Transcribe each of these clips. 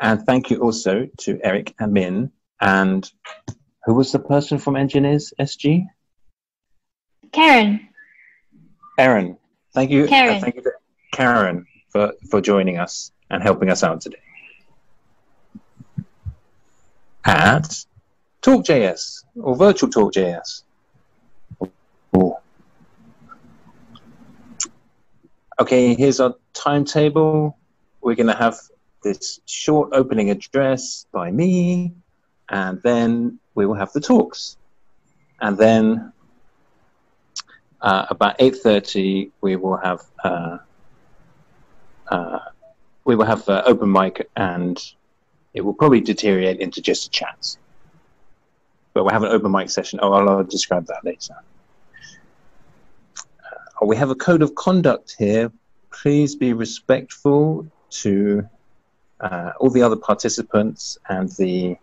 And thank you also to Eric Amin. And who was the person from Engineers SG? Karen. Aaron. Thank you. uh, Karen. thank you, to Karen, for, for joining us and helping us out today. At TalkJS or Virtual TalkJS. Ooh. Okay, here's our timetable. We're going to have this short opening address by me, and then we will have the talks. And then uh, about 8.30, we will have uh, uh, we will have uh, open mic, and it will probably deteriorate into just a chat. But we'll have an open mic session. Oh, I'll, I'll describe that later. Uh, we have a code of conduct here. Please be respectful to uh, all the other participants and the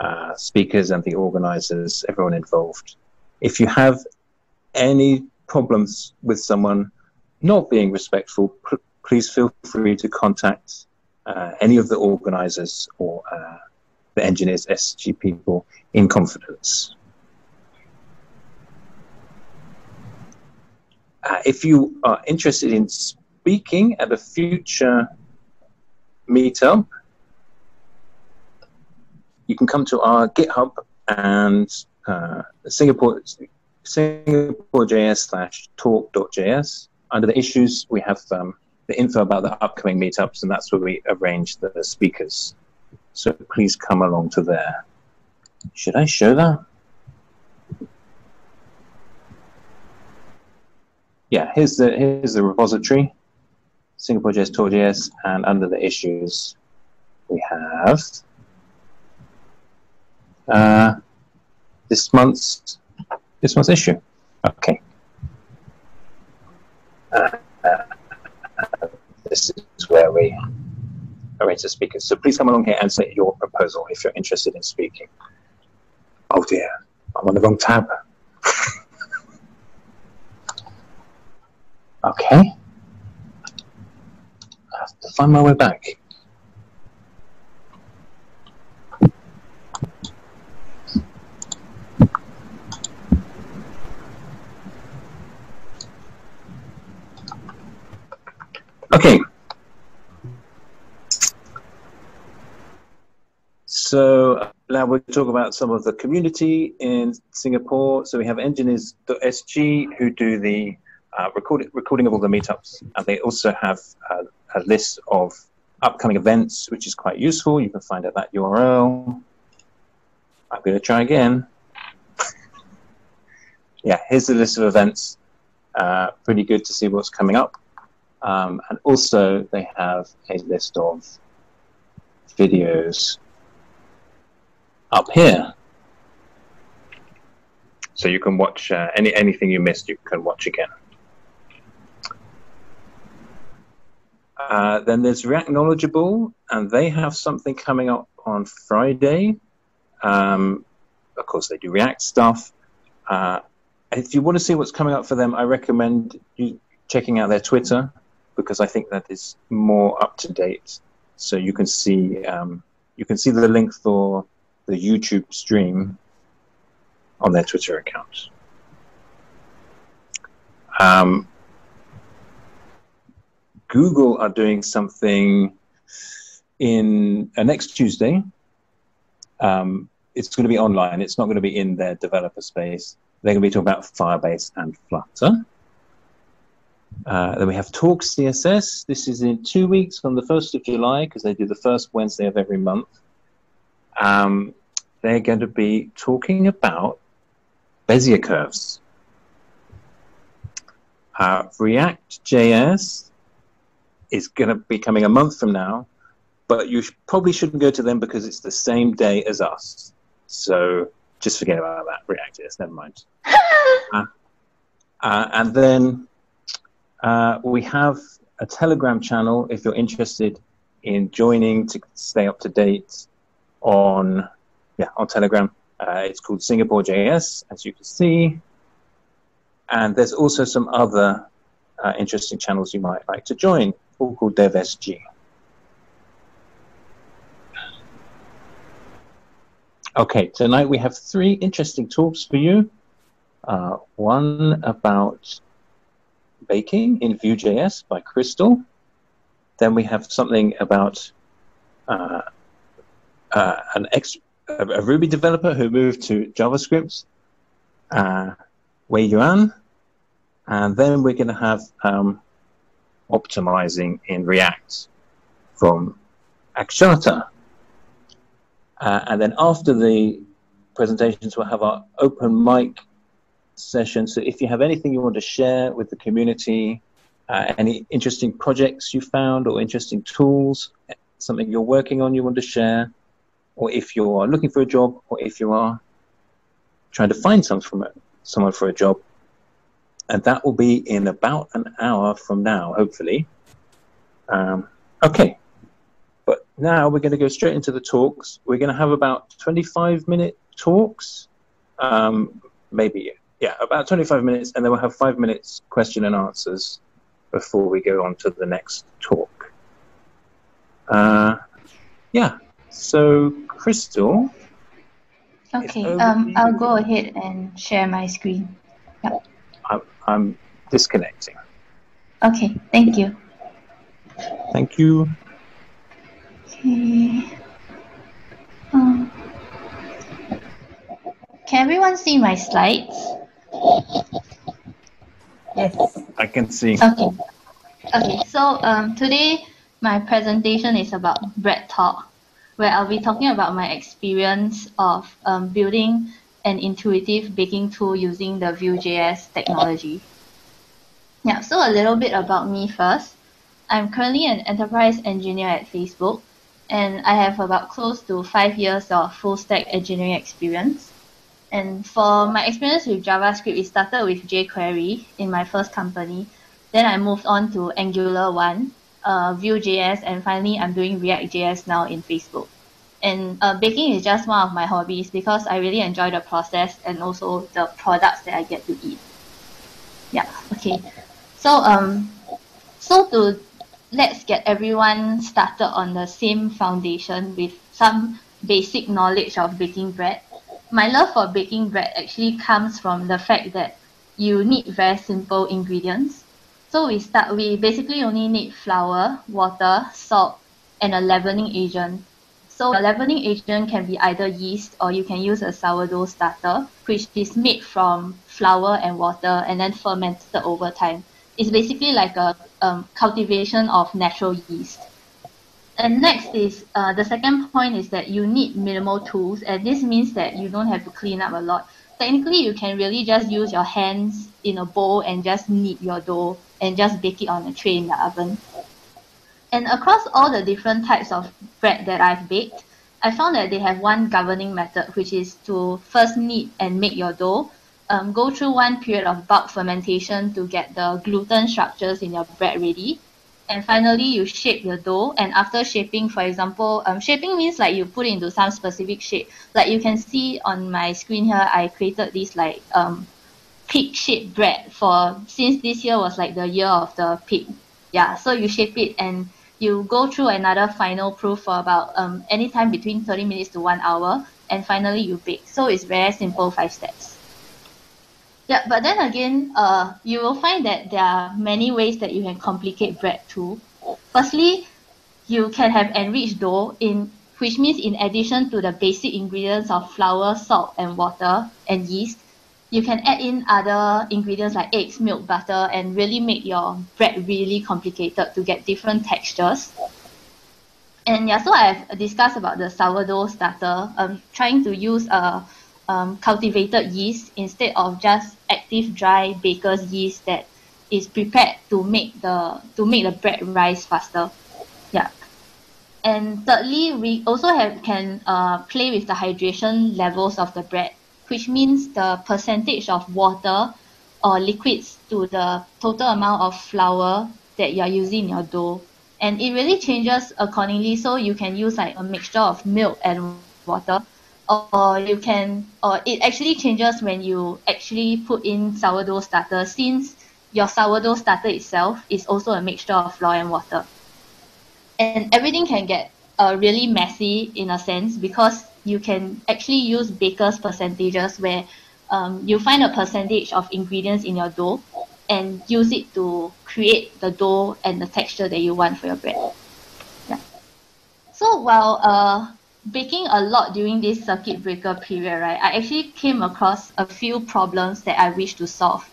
uh, speakers and the organizers, everyone involved. If you have any problems with someone not being respectful, pr- please feel free to contact uh, any of the organizers or uh, the engineers, SG people in confidence. Uh, if you are interested in speaking at a future meetup, you can come to our GitHub and uh, Singapore Singapore.js slash talk.js. Under the issues, we have um, the info about the upcoming meetups, and that's where we arrange the speakers. So please come along to there. Should I show that? Yeah, here's the here's the repository, Singapore.js Talk.js, and under the issues, we have uh, this month's this month's issue. Okay. Uh, uh, this is where we arrange the speakers. So please come along here and say your proposal if you're interested in speaking. Oh dear, I'm on the wrong tab. okay. To find my way back. Okay. So now we'll talk about some of the community in Singapore. So we have engineers.sg who do the uh, recording, recording of all the meetups. And they also have a, a list of upcoming events, which is quite useful. You can find out that URL. I'm going to try again. yeah, here's the list of events. Uh, pretty good to see what's coming up. Um, and also they have a list of videos up here. So you can watch uh, any anything you missed, you can watch again. Uh, then there's React Knowledgeable, and they have something coming up on Friday. Um, of course, they do React stuff. Uh, if you want to see what's coming up for them, I recommend you checking out their Twitter because I think that is more up to date. So you can see um, you can see the link for the YouTube stream on their Twitter account. Um, Google are doing something in uh, next Tuesday. Um, it's going to be online. It's not going to be in their developer space. They're going to be talking about Firebase and Flutter. Uh, then we have Talk CSS. This is in two weeks from the 1st of July because they do the first Wednesday of every month. Um, they're going to be talking about Bezier curves. Uh, React.js is going to be coming a month from now, but you sh- probably shouldn't go to them because it's the same day as us. So just forget about that, React.js, never mind. uh, uh, and then uh, we have a Telegram channel if you're interested in joining to stay up to date on yeah on Telegram. Uh, it's called Singapore JS, as you can see. And there's also some other uh, interesting channels you might like to join, all called DevSG. Okay, tonight we have three interesting talks for you. Uh, one about baking in Vue.js by Crystal. Then we have something about uh, uh, an ex a Ruby developer who moved to JavaScript, uh, Wei Yuan. And then we're going to have um, optimizing in React from Akshata. Uh, and then after the presentations, we'll have our open mic session. So if you have anything you want to share with the community, uh, any interesting projects you found or interesting tools, something you're working on you want to share, or if you are looking for a job, or if you are trying to find some from someone for a job, and that will be in about an hour from now, hopefully. Um, okay, but now we're going to go straight into the talks. We're going to have about 25 minute talks, um, maybe, yeah, about 25 minutes, and then we'll have five minutes question and answers before we go on to the next talk. Uh, yeah, so Crystal. Okay, um, I'll go ahead and share my screen. Yep. I'm, I'm disconnecting. Okay, thank you. Thank you. Okay. Um, can everyone see my slides? Yes. I can see. Okay. Okay, so um, today my presentation is about Bread Talk, where I'll be talking about my experience of um, building an intuitive baking tool using the Vue.js technology. Yeah, so a little bit about me first. I'm currently an enterprise engineer at Facebook, and I have about close to five years of full stack engineering experience. And for my experience with JavaScript, it started with jQuery in my first company. Then I moved on to Angular 1, uh, Vue.js, and finally I'm doing React.js now in Facebook. And uh, baking is just one of my hobbies because I really enjoy the process and also the products that I get to eat. Yeah, okay. So um, so to let's get everyone started on the same foundation with some basic knowledge of baking bread. My love for baking bread actually comes from the fact that you need very simple ingredients. So we start we basically only need flour, water, salt, and a leavening agent. So a leavening agent can be either yeast or you can use a sourdough starter, which is made from flour and water and then fermented over time. It's basically like a um, cultivation of natural yeast. And next is uh, the second point is that you need minimal tools, and this means that you don't have to clean up a lot. Technically, you can really just use your hands in a bowl and just knead your dough and just bake it on a tray in the oven. And across all the different types of bread that I've baked, I found that they have one governing method, which is to first knead and make your dough, um, go through one period of bulk fermentation to get the gluten structures in your bread ready. And finally, you shape your dough. And after shaping, for example, um, shaping means like you put into some specific shape. Like you can see on my screen here, I created this like um, pig shaped bread for since this year was like the year of the pig. Yeah, so you shape it and you go through another final proof for about um, anytime between 30 minutes to one hour and finally you bake. So it's very simple five steps. Yeah but then again uh, you will find that there are many ways that you can complicate bread too. Firstly you can have enriched dough in which means in addition to the basic ingredients of flour salt and water and yeast you can add in other ingredients like eggs, milk, butter, and really make your bread really complicated to get different textures. And yeah, so I've discussed about the sourdough starter, um, trying to use a um, cultivated yeast instead of just active dry baker's yeast that is prepared to make the to make the bread rise faster. Yeah. And thirdly, we also have can uh, play with the hydration levels of the bread which means the percentage of water or liquids to the total amount of flour that you are using in your dough. And it really changes accordingly. So you can use like a mixture of milk and water, or you can, or it actually changes when you actually put in sourdough starter, since your sourdough starter itself is also a mixture of flour and water. And everything can get uh, really messy in a sense because you can actually use baker's percentages where um, you find a percentage of ingredients in your dough and use it to create the dough and the texture that you want for your bread. Yeah. So while uh, baking a lot during this circuit breaker period, right, I actually came across a few problems that I wish to solve.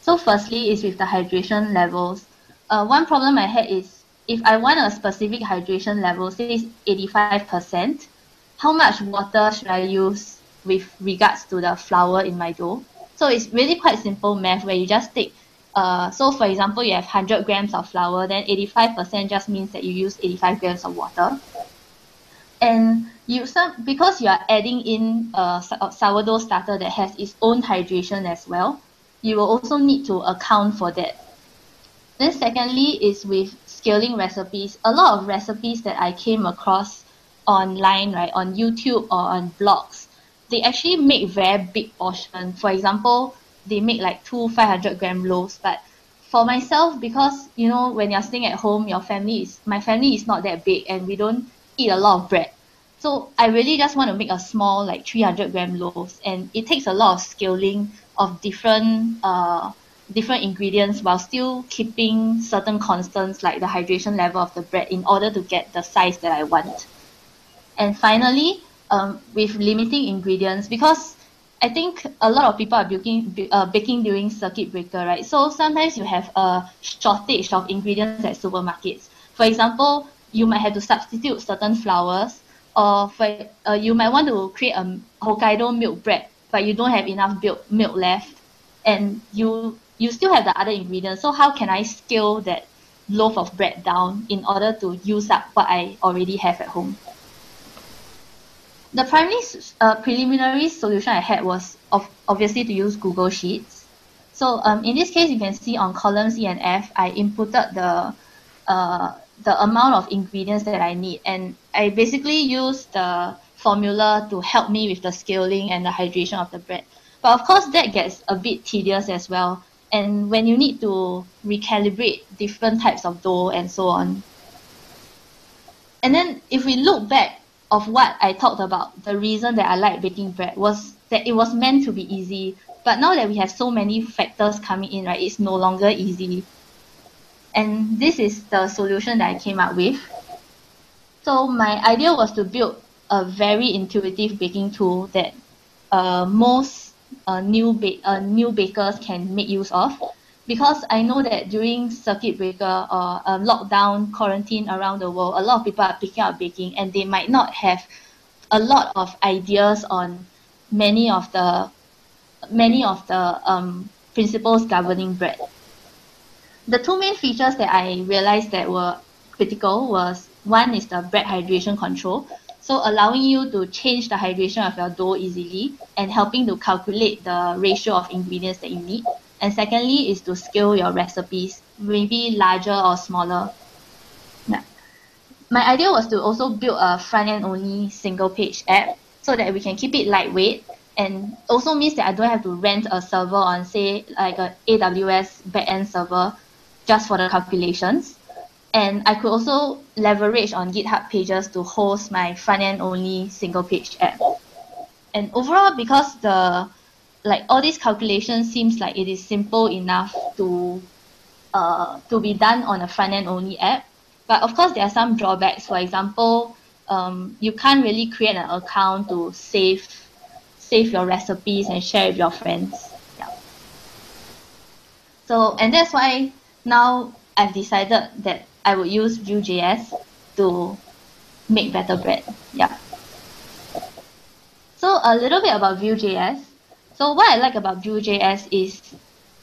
So firstly is with the hydration levels. Uh, one problem I had is if I want a specific hydration level, say 85%, how much water should I use with regards to the flour in my dough? So it's really quite simple math where you just take, uh, so for example, you have 100 grams of flour, then 85% just means that you use 85 grams of water. And you some because you are adding in a sourdough starter that has its own hydration as well, you will also need to account for that. Then secondly is with scaling recipes. A lot of recipes that I came across online, right, on YouTube or on blogs, they actually make very big portion. For example, they make like two 500 gram loaves, but for myself, because you know, when you're staying at home, your family is my family is not that big, and we don't eat a lot of bread. So I really just want to make a small like 300 gram loaves, and it takes a lot of scaling of different uh, different ingredients while still keeping certain constants like the hydration level of the bread in order to get the size that I want. And finally, um, with limiting ingredients, because I think a lot of people are baking, uh, baking during circuit breaker, right? So sometimes you have a shortage of ingredients at supermarkets. For example, you might have to substitute certain flours or for, uh, you might want to create a Hokkaido milk bread, but you don't have enough milk, milk left, and you you still have the other ingredients. So how can I scale that loaf of bread down in order to use up what I already have at home? The primary uh, preliminary solution I had was of, obviously to use Google Sheets. So um, in this case, you can see on columns E and F, I inputted the uh, the amount of ingredients that I need. And I basically use the formula to help me with the scaling and the hydration of the bread. But of course, that gets a bit tedious as well. And when you need to recalibrate different types of dough and so on. And then if we look back of what I talked about, the reason that I like baking bread was that it was meant to be easy. But now that we have so many factors coming in, right, it's no longer easy. And this is the solution that I came up with. So my idea was to build a very intuitive baking tool that uh, most uh, new ba- uh, new bakers can make use of because I know that during circuit breaker or uh, lockdown quarantine around the world, a lot of people are picking up baking and they might not have a lot of ideas on many of the many of the um, principles governing bread the two main features that I realized that were critical was one is the bread hydration control. So allowing you to change the hydration of your dough easily and helping to calculate the ratio of ingredients that you need. And secondly is to scale your recipes, maybe larger or smaller. Yeah. My idea was to also build a front end only single page app so that we can keep it lightweight and also means that I don't have to rent a server on say like a AWS backend server just for the calculations. And I could also leverage on GitHub pages to host my front end only single page app. And overall, because the like all these calculations seems like it is simple enough to uh, to be done on a front end only app. But of course, there are some drawbacks. For example, um, you can't really create an account to save save your recipes and share with your friends. Yeah. So, and that's why now I've decided that I would use Vue.js to make better bread. Yeah. So a little bit about Vue.js. So what I like about Vue.js is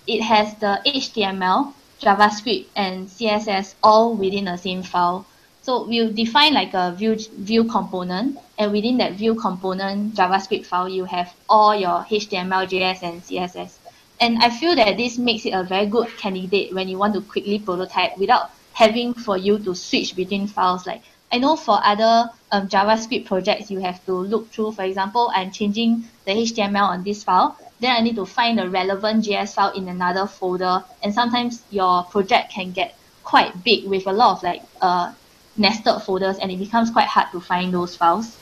it has the HTML, JavaScript, and CSS all within the same file. So we'll define like a Vue, Vue component, and within that Vue component JavaScript file, you have all your HTML, JS, and CSS. And I feel that this makes it a very good candidate when you want to quickly prototype without having for you to switch between files. Like I know for other um, JavaScript projects, you have to look through, for example, I'm changing the HTML on this file, then I need to find the relevant JS file in another folder. And sometimes your project can get quite big with a lot of like uh, nested folders and it becomes quite hard to find those files.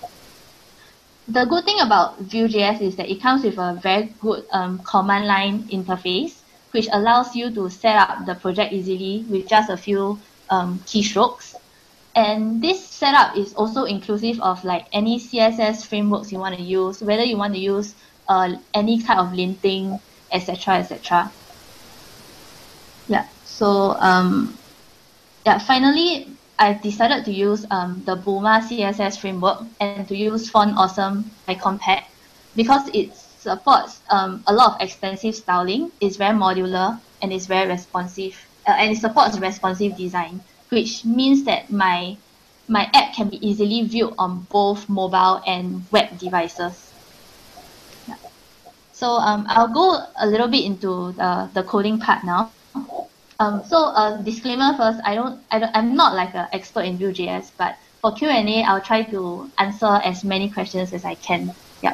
the good thing about Vue.js is that it comes with a very good um, command line interface, which allows you to set up the project easily with just a few um, keystrokes. And this setup is also inclusive of like any CSS frameworks you want to use, whether you want to use uh, any type of linting, etc., etc. Yeah. So um, yeah. Finally, I decided to use um, the Bulma CSS framework and to use Font Awesome by Compact because it supports um, a lot of extensive styling. It's very modular and it's very responsive, uh, and it supports responsive design, which means that my my app can be easily viewed on both mobile and web devices. Yeah. So um, I'll go a little bit into the, the coding part now. Um, so uh, disclaimer first, I don't, I don't, I'm not like an expert in Vue.js, but for Q&A, I'll try to answer as many questions as I can. Yeah.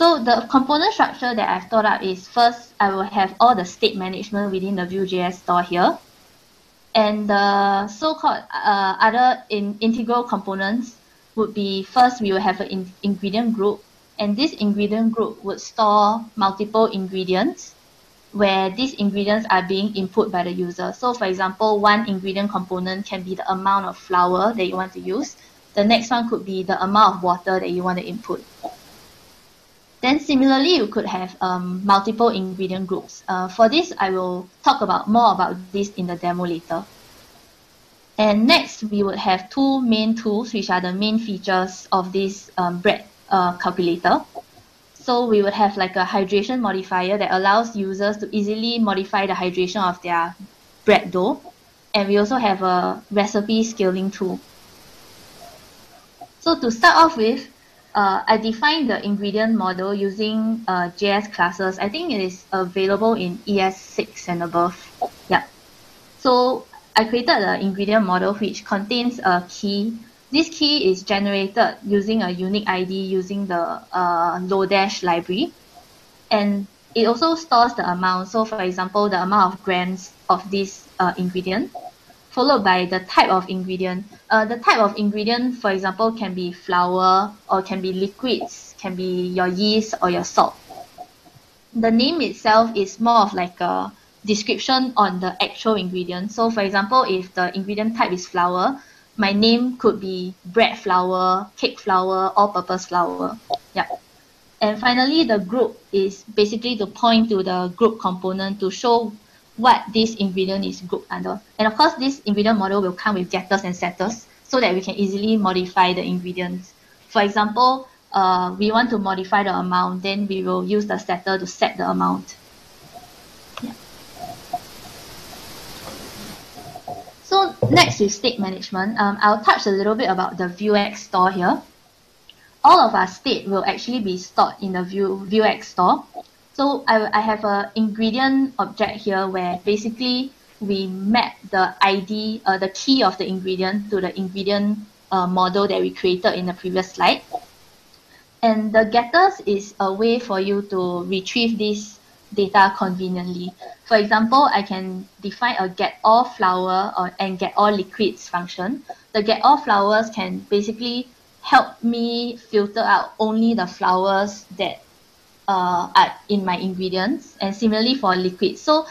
So the component structure that I've thought up is first, I will have all the state management within the Vue.js store here. And the so-called uh, other in integral components would be first, we will have an in ingredient group. And this ingredient group would store multiple ingredients where these ingredients are being input by the user. So for example, one ingredient component can be the amount of flour that you want to use. The next one could be the amount of water that you want to input. Then similarly, you could have um, multiple ingredient groups. Uh, for this, I will talk about more about this in the demo later. And next, we would have two main tools, which are the main features of this um, bread uh, calculator. So we would have like a hydration modifier that allows users to easily modify the hydration of their bread dough. And we also have a recipe scaling tool. So to start off with, uh, I define the ingredient model using uh, JS classes. I think it is available in ES6 and above. Yeah. So I created the ingredient model which contains a key this key is generated using a unique ID using the uh, Lodash library. And it also stores the amount. So for example, the amount of grams of this uh, ingredient, followed by the type of ingredient. Uh, the type of ingredient, for example, can be flour or can be liquids, can be your yeast or your salt. The name itself is more of like a description on the actual ingredient. So for example, if the ingredient type is flour, my name could be bread flour, cake flour, all-purpose flour. Yeah. And finally, the group is basically to point to the group component to show what this ingredient is grouped under. And of course, this ingredient model will come with getters and setters so that we can easily modify the ingredients. For example, uh, we want to modify the amount, then we will use the setter to set the amount. So next is state management. Um, I'll touch a little bit about the Vuex store here. All of our state will actually be stored in the Vue, Vuex store. So I, I have an ingredient object here where basically we map the ID, uh, the key of the ingredient to the ingredient uh, model that we created in the previous slide. And the getters is a way for you to retrieve this data conveniently. For example, I can define a get all flour or, and get all liquids function. The get all flours can basically help me filter out only the flours that uh, in my ingredients and similarly for liquid. So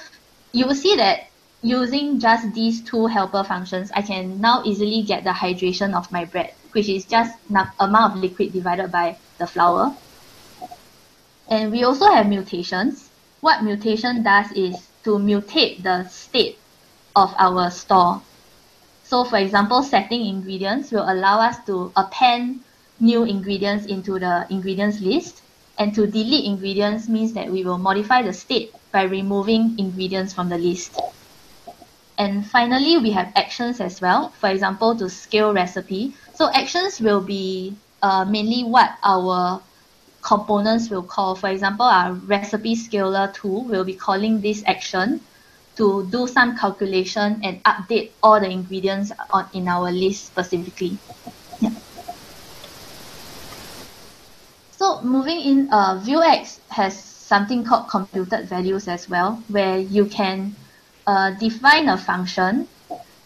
you will see that using just these two helper functions, I can now easily get the hydration of my bread, which is just amount of liquid divided by the flour. And we also have mutations what mutation does is to mutate the state of our store. So for example, setting ingredients will allow us to append new ingredients into the ingredients list. And to delete ingredients means that we will modify the state by removing ingredients from the list. And finally, we have actions as well. For example, to scale recipe. So actions will be uh, mainly what our components will call. For example, our recipe scaler tool will be calling this action to do some calculation and update all the ingredients on in our list specifically. Yeah. So moving in, uh, Vuex has something called computed values as well, where you can uh, define a function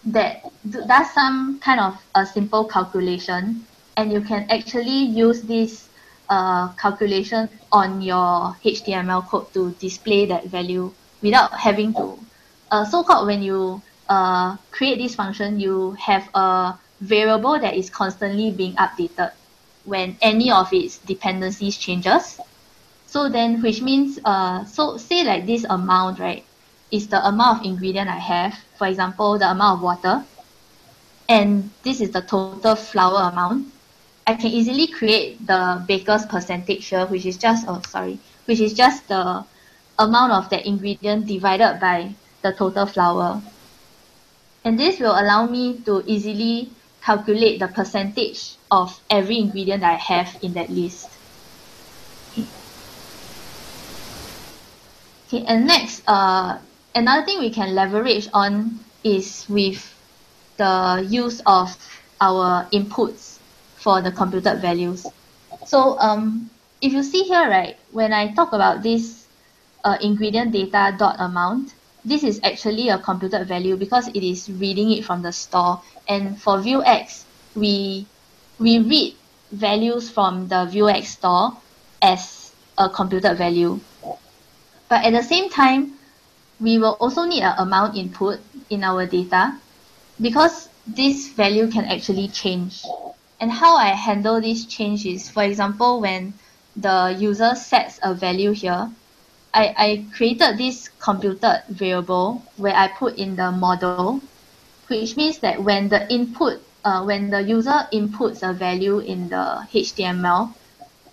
that does some kind of a simple calculation and you can actually use this uh, calculation on your HTML code to display that value without having to uh, so-called when you uh, create this function you have a variable that is constantly being updated when any of its dependencies changes so then which means uh, so say like this amount right is the amount of ingredient I have for example the amount of water and this is the total flour amount I can easily create the baker's percentage here, which is just, oh, sorry, which is just the amount of that ingredient divided by the total flour. And this will allow me to easily calculate the percentage of every ingredient that I have in that list. Okay, okay and next, uh, another thing we can leverage on is with the use of our inputs for the computed values. So um, if you see here, right, when I talk about this uh, ingredient data dot amount, this is actually a computed value because it is reading it from the store. And for Vuex, we we read values from the Vuex store as a computed value. But at the same time, we will also need an amount input in our data because this value can actually change. And how I handle this change is, for example, when the user sets a value here, I, I created this computed variable where I put in the model, which means that when the input, uh, when the user inputs a value in the HTML,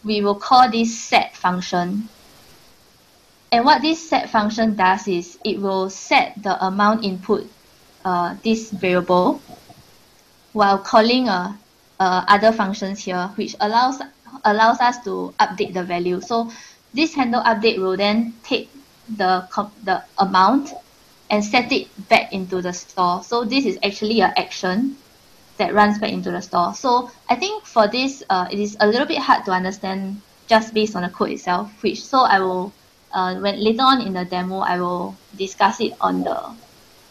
we will call this set function. And what this set function does is it will set the amount input uh, this variable while calling a uh, other functions here, which allows allows us to update the value. So this handle update will then take the the amount and set it back into the store. So this is actually an action that runs back into the store. So I think for this, uh, it is a little bit hard to understand just based on the code itself. Which so I will uh, when later on in the demo I will discuss it on the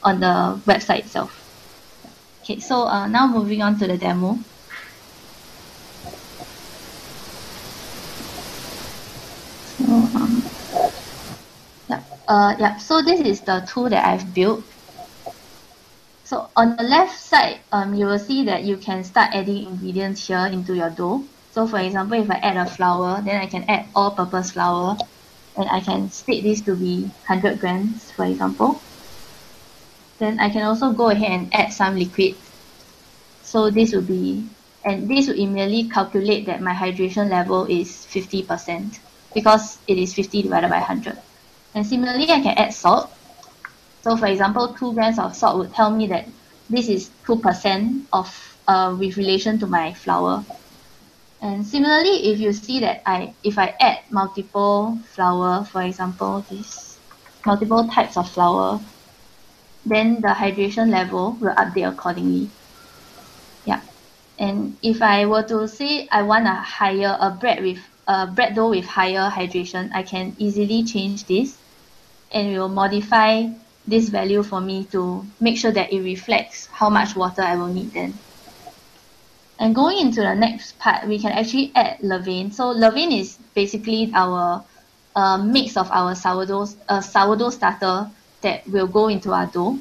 on the website itself. Okay, so uh, now moving on to the demo. um, yeah, uh, yeah, so this is the tool that I've built. So on the left side, um, you will see that you can start adding ingredients here into your dough. So for example, if I add a flour, then I can add all-purpose flour, and I can state this to be 100 grams, for example. Then I can also go ahead and add some liquid. So this will be, and this will immediately calculate that my hydration level is 50% because it is 50 divided by 100. And similarly, I can add salt. So for example, 2 grams of salt would tell me that this is 2% of uh, with relation to my flour. And similarly, if you see that I if I add multiple flour, for example, this multiple types of flour, then the hydration level will update accordingly. Yeah. And if I were to say I want a higher a bread with a bread dough with higher hydration, I can easily change this and it will modify this value for me to make sure that it reflects how much water I will need then. And going into the next part, we can actually add levain. So levain is basically our uh, mix of our sourdough, uh, sourdough starter that will go into our dough.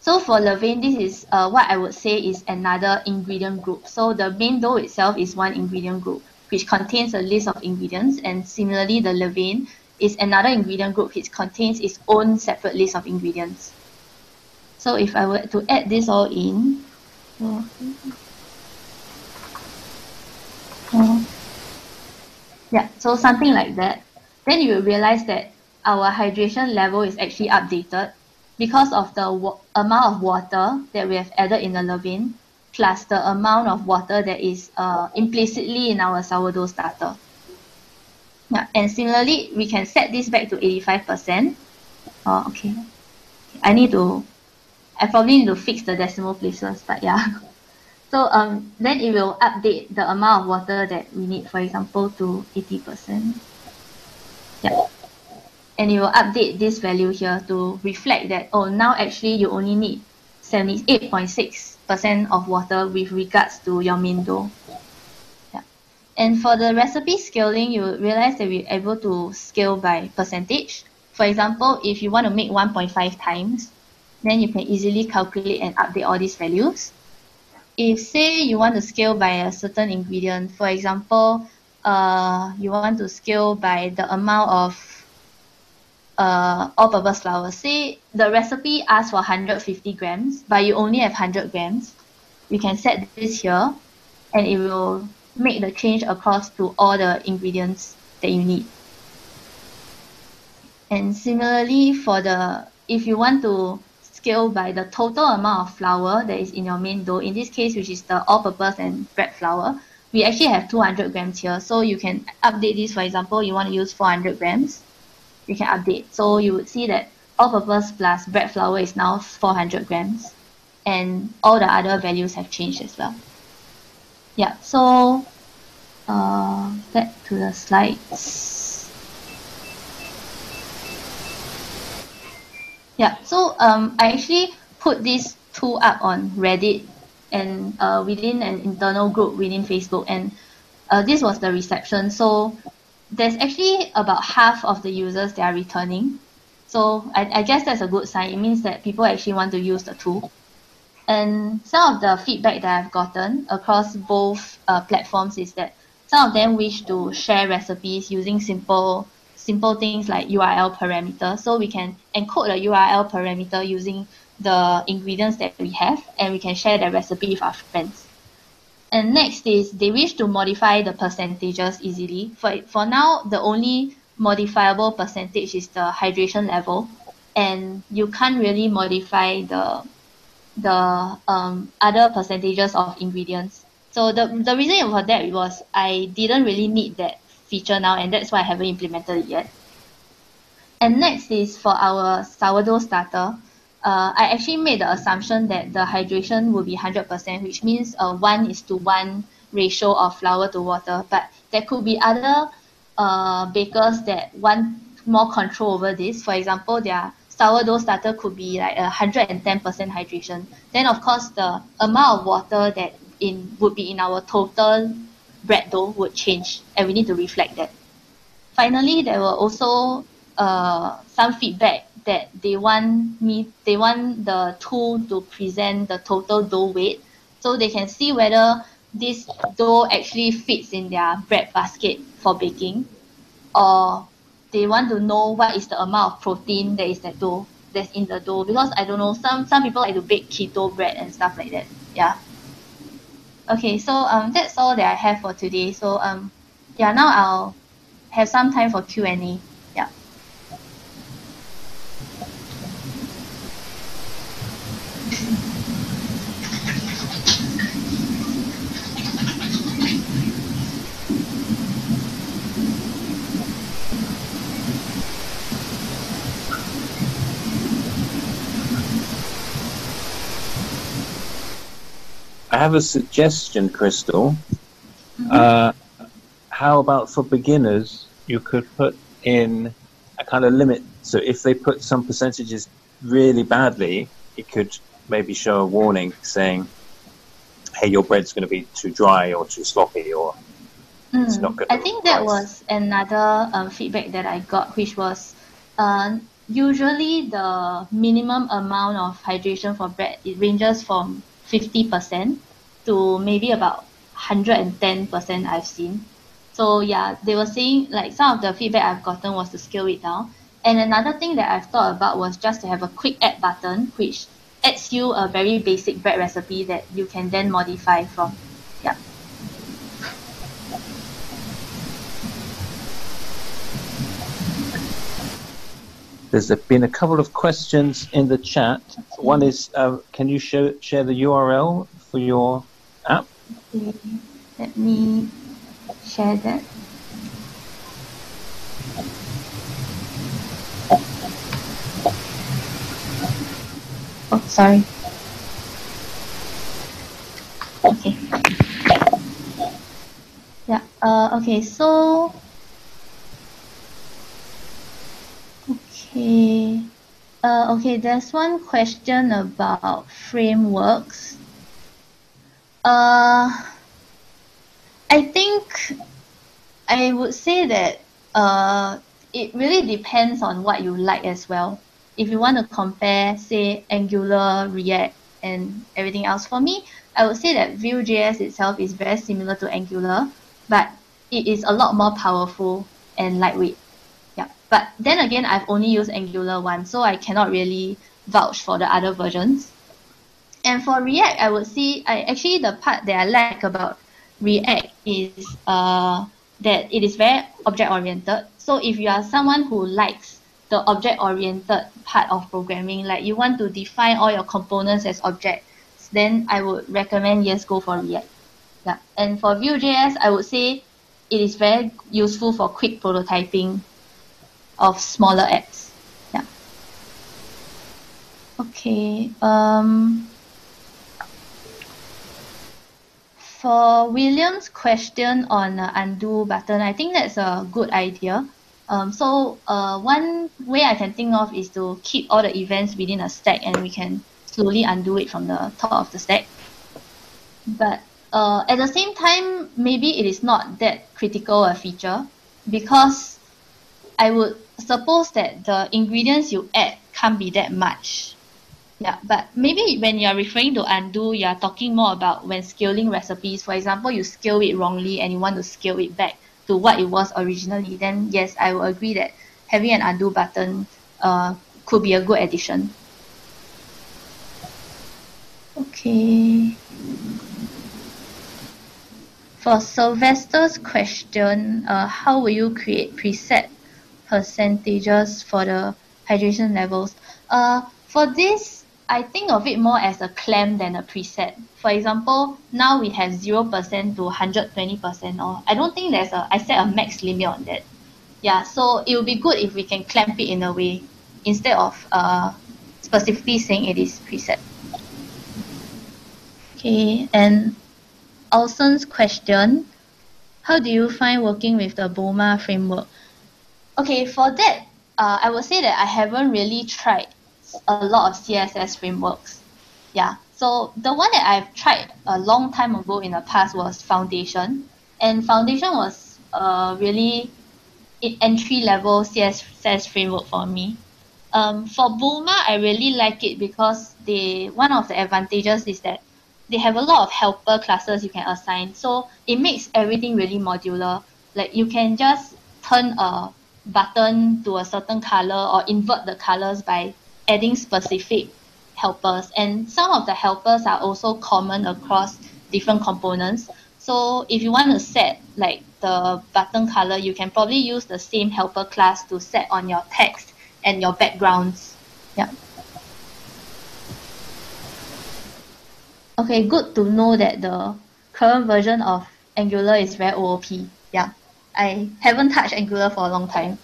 So for levain, this is uh, what I would say is another ingredient group. So the main dough itself is one ingredient group which contains a list of ingredients, and similarly, the levain is another ingredient group which contains its own separate list of ingredients. So if I were to add this all in, yeah, so something like that, then you will realize that our hydration level is actually updated because of the amount of water that we have added in the levain plus the amount of water that is uh, implicitly in our sourdough starter. Yeah, and similarly, we can set this back to 85%. Oh, okay. I need to, I probably need to fix the decimal places, but yeah. So um, then it will update the amount of water that we need, for example, to 80%. Yeah. And it will update this value here to reflect that, oh, now actually you only need 78.6 percent of water with regards to your main dough. And for the recipe scaling, you realize that we're able to scale by percentage. For example, if you want to make 1.5 times, then you can easily calculate and update all these values. If say you want to scale by a certain ingredient, for example, uh, you want to scale by the amount of uh, all-purpose flour. Say the recipe asks for 150 grams, but you only have 100 grams. You can set this here, and it will make the change across to all the ingredients that you need. And similarly, for the if you want to scale by the total amount of flour that is in your main dough, in this case, which is the all-purpose and bread flour, we actually have 200 grams here. So you can update this, for example, you want to use 400 grams, you can update. So you would see that all-purpose plus bread flour is now 400 grams, and all the other values have changed as well. Yeah, so uh, back to the slides. Yeah, so um, I actually put this tool up on Reddit and uh, within an internal group within Facebook, and uh, this was the reception. So there's actually about half of the users that are returning. So I, I guess that's a good sign. It means that people actually want to use the tool. And some of the feedback that I've gotten across both uh, platforms is that some of them wish to share recipes using simple simple things like URL parameter. So we can encode the URL parameter using the ingredients that we have and we can share the recipe with our friends. And next is they wish to modify the percentages easily. For, for now, the only modifiable percentage is the hydration level and you can't really modify the the um, other percentages of ingredients. So the, the reason for that was I didn't really need that feature now and that's why I haven't implemented it yet. And next is for our sourdough starter. Uh, I actually made the assumption that the hydration will be 100%, which means a 1 is to 1 ratio of flour to water. But there could be other uh, bakers that want more control over this. For example, their sourdough starter could be like a 110% hydration. Then, of course, the amount of water that in would be in our total bread dough would change, and we need to reflect that. Finally, there were also uh, some feedback that they want me they want the tool to present the total dough weight so they can see whether this dough actually fits in their bread basket for baking or they want to know what is the amount of protein that is that dough that's in the dough. Because I don't know some some people like to bake keto bread and stuff like that. Yeah. Okay so um that's all that I have for today. So um yeah now I'll have some time for Q&A yeah I have a suggestion, Crystal. Uh, how about for beginners, you could put in a kind of limit. So if they put some percentages really badly, it could maybe show a warning saying, "Hey, your bread's going to be too dry or too sloppy, or it's not good." I think that was another um, feedback that I got, which was uh, usually the minimum amount of hydration for bread it ranges from 50% to maybe about 110% I've seen. So yeah, they were saying like some of the feedback I've gotten was to scale it down. And another thing that I've thought about was just to have a quick add button, which adds you a very basic bread recipe that you can then modify from. Yeah. There's been a couple of questions in the chat. One is, uh, can you show, share the URL for your? Okay, Let me share that. Oh, sorry. Okay. Yeah. Uh. Okay. So. Okay. Uh. Okay. There's one question about frameworks. Uh, I think I would say that uh, it really depends on what you like as well. If you want to compare, say, Angular, React, and everything else, for me, I would say that Vue.js itself is very similar to Angular, but it is a lot more powerful and lightweight. Yeah. But then again, I've only used Angular one, so I cannot really vouch for the other versions. And for React, I would see I actually the part that I like about React is uh, that it is very object oriented. So if you are someone who likes the object oriented part of programming, like you want to define all your components as objects, then I would recommend yes go for React. Yeah. And for Vue.js, I would say it is very useful for quick prototyping of smaller apps. Yeah. Okay. Um, for William's question on uh, undo button, I think that's a good idea. Um, so uh, one way I can think of is to keep all the events within a stack and we can slowly undo it from the top of the stack. But uh, at the same time, maybe it is not that critical a feature because I would suppose that the ingredients you add can't be that much. Yeah, but maybe when you're referring to undo, you're talking more about when scaling recipes. For example, you scale it wrongly and you want to scale it back to what it was originally, then yes, I will agree that having an undo button uh, could be a good addition. Okay. For Sylvester's question, uh, how will you create preset percentages for the hydration levels? Uh, for this, I think of it more as a clamp than a preset. For example, now we have 0% to 120% or I don't think there's a, I set a max limit on that. Yeah, so it would be good if we can clamp it in a way instead of uh, specifically saying it is preset. Okay, and Alson's question, how do you find working with the Bulma framework? Okay, for that, uh, I would say that I haven't really tried a lot of CSS frameworks. Yeah, so the one that I've tried a long time ago in the past was Foundation, and Foundation was a really entry level CSS framework for me. Um, for Bulma, I really like it because they one of the advantages is that they have a lot of helper classes you can assign. So it makes everything really modular. Like you can just turn a button to a certain color or invert the colors by adding specific helpers. And some of the helpers are also common across different components. So if you want to set like the button color, you can probably use the same helper class to set on your text and your backgrounds. Yeah. Okay, good to know that the current version of Angular is very OOP. Yeah, I haven't touched Angular for a long time.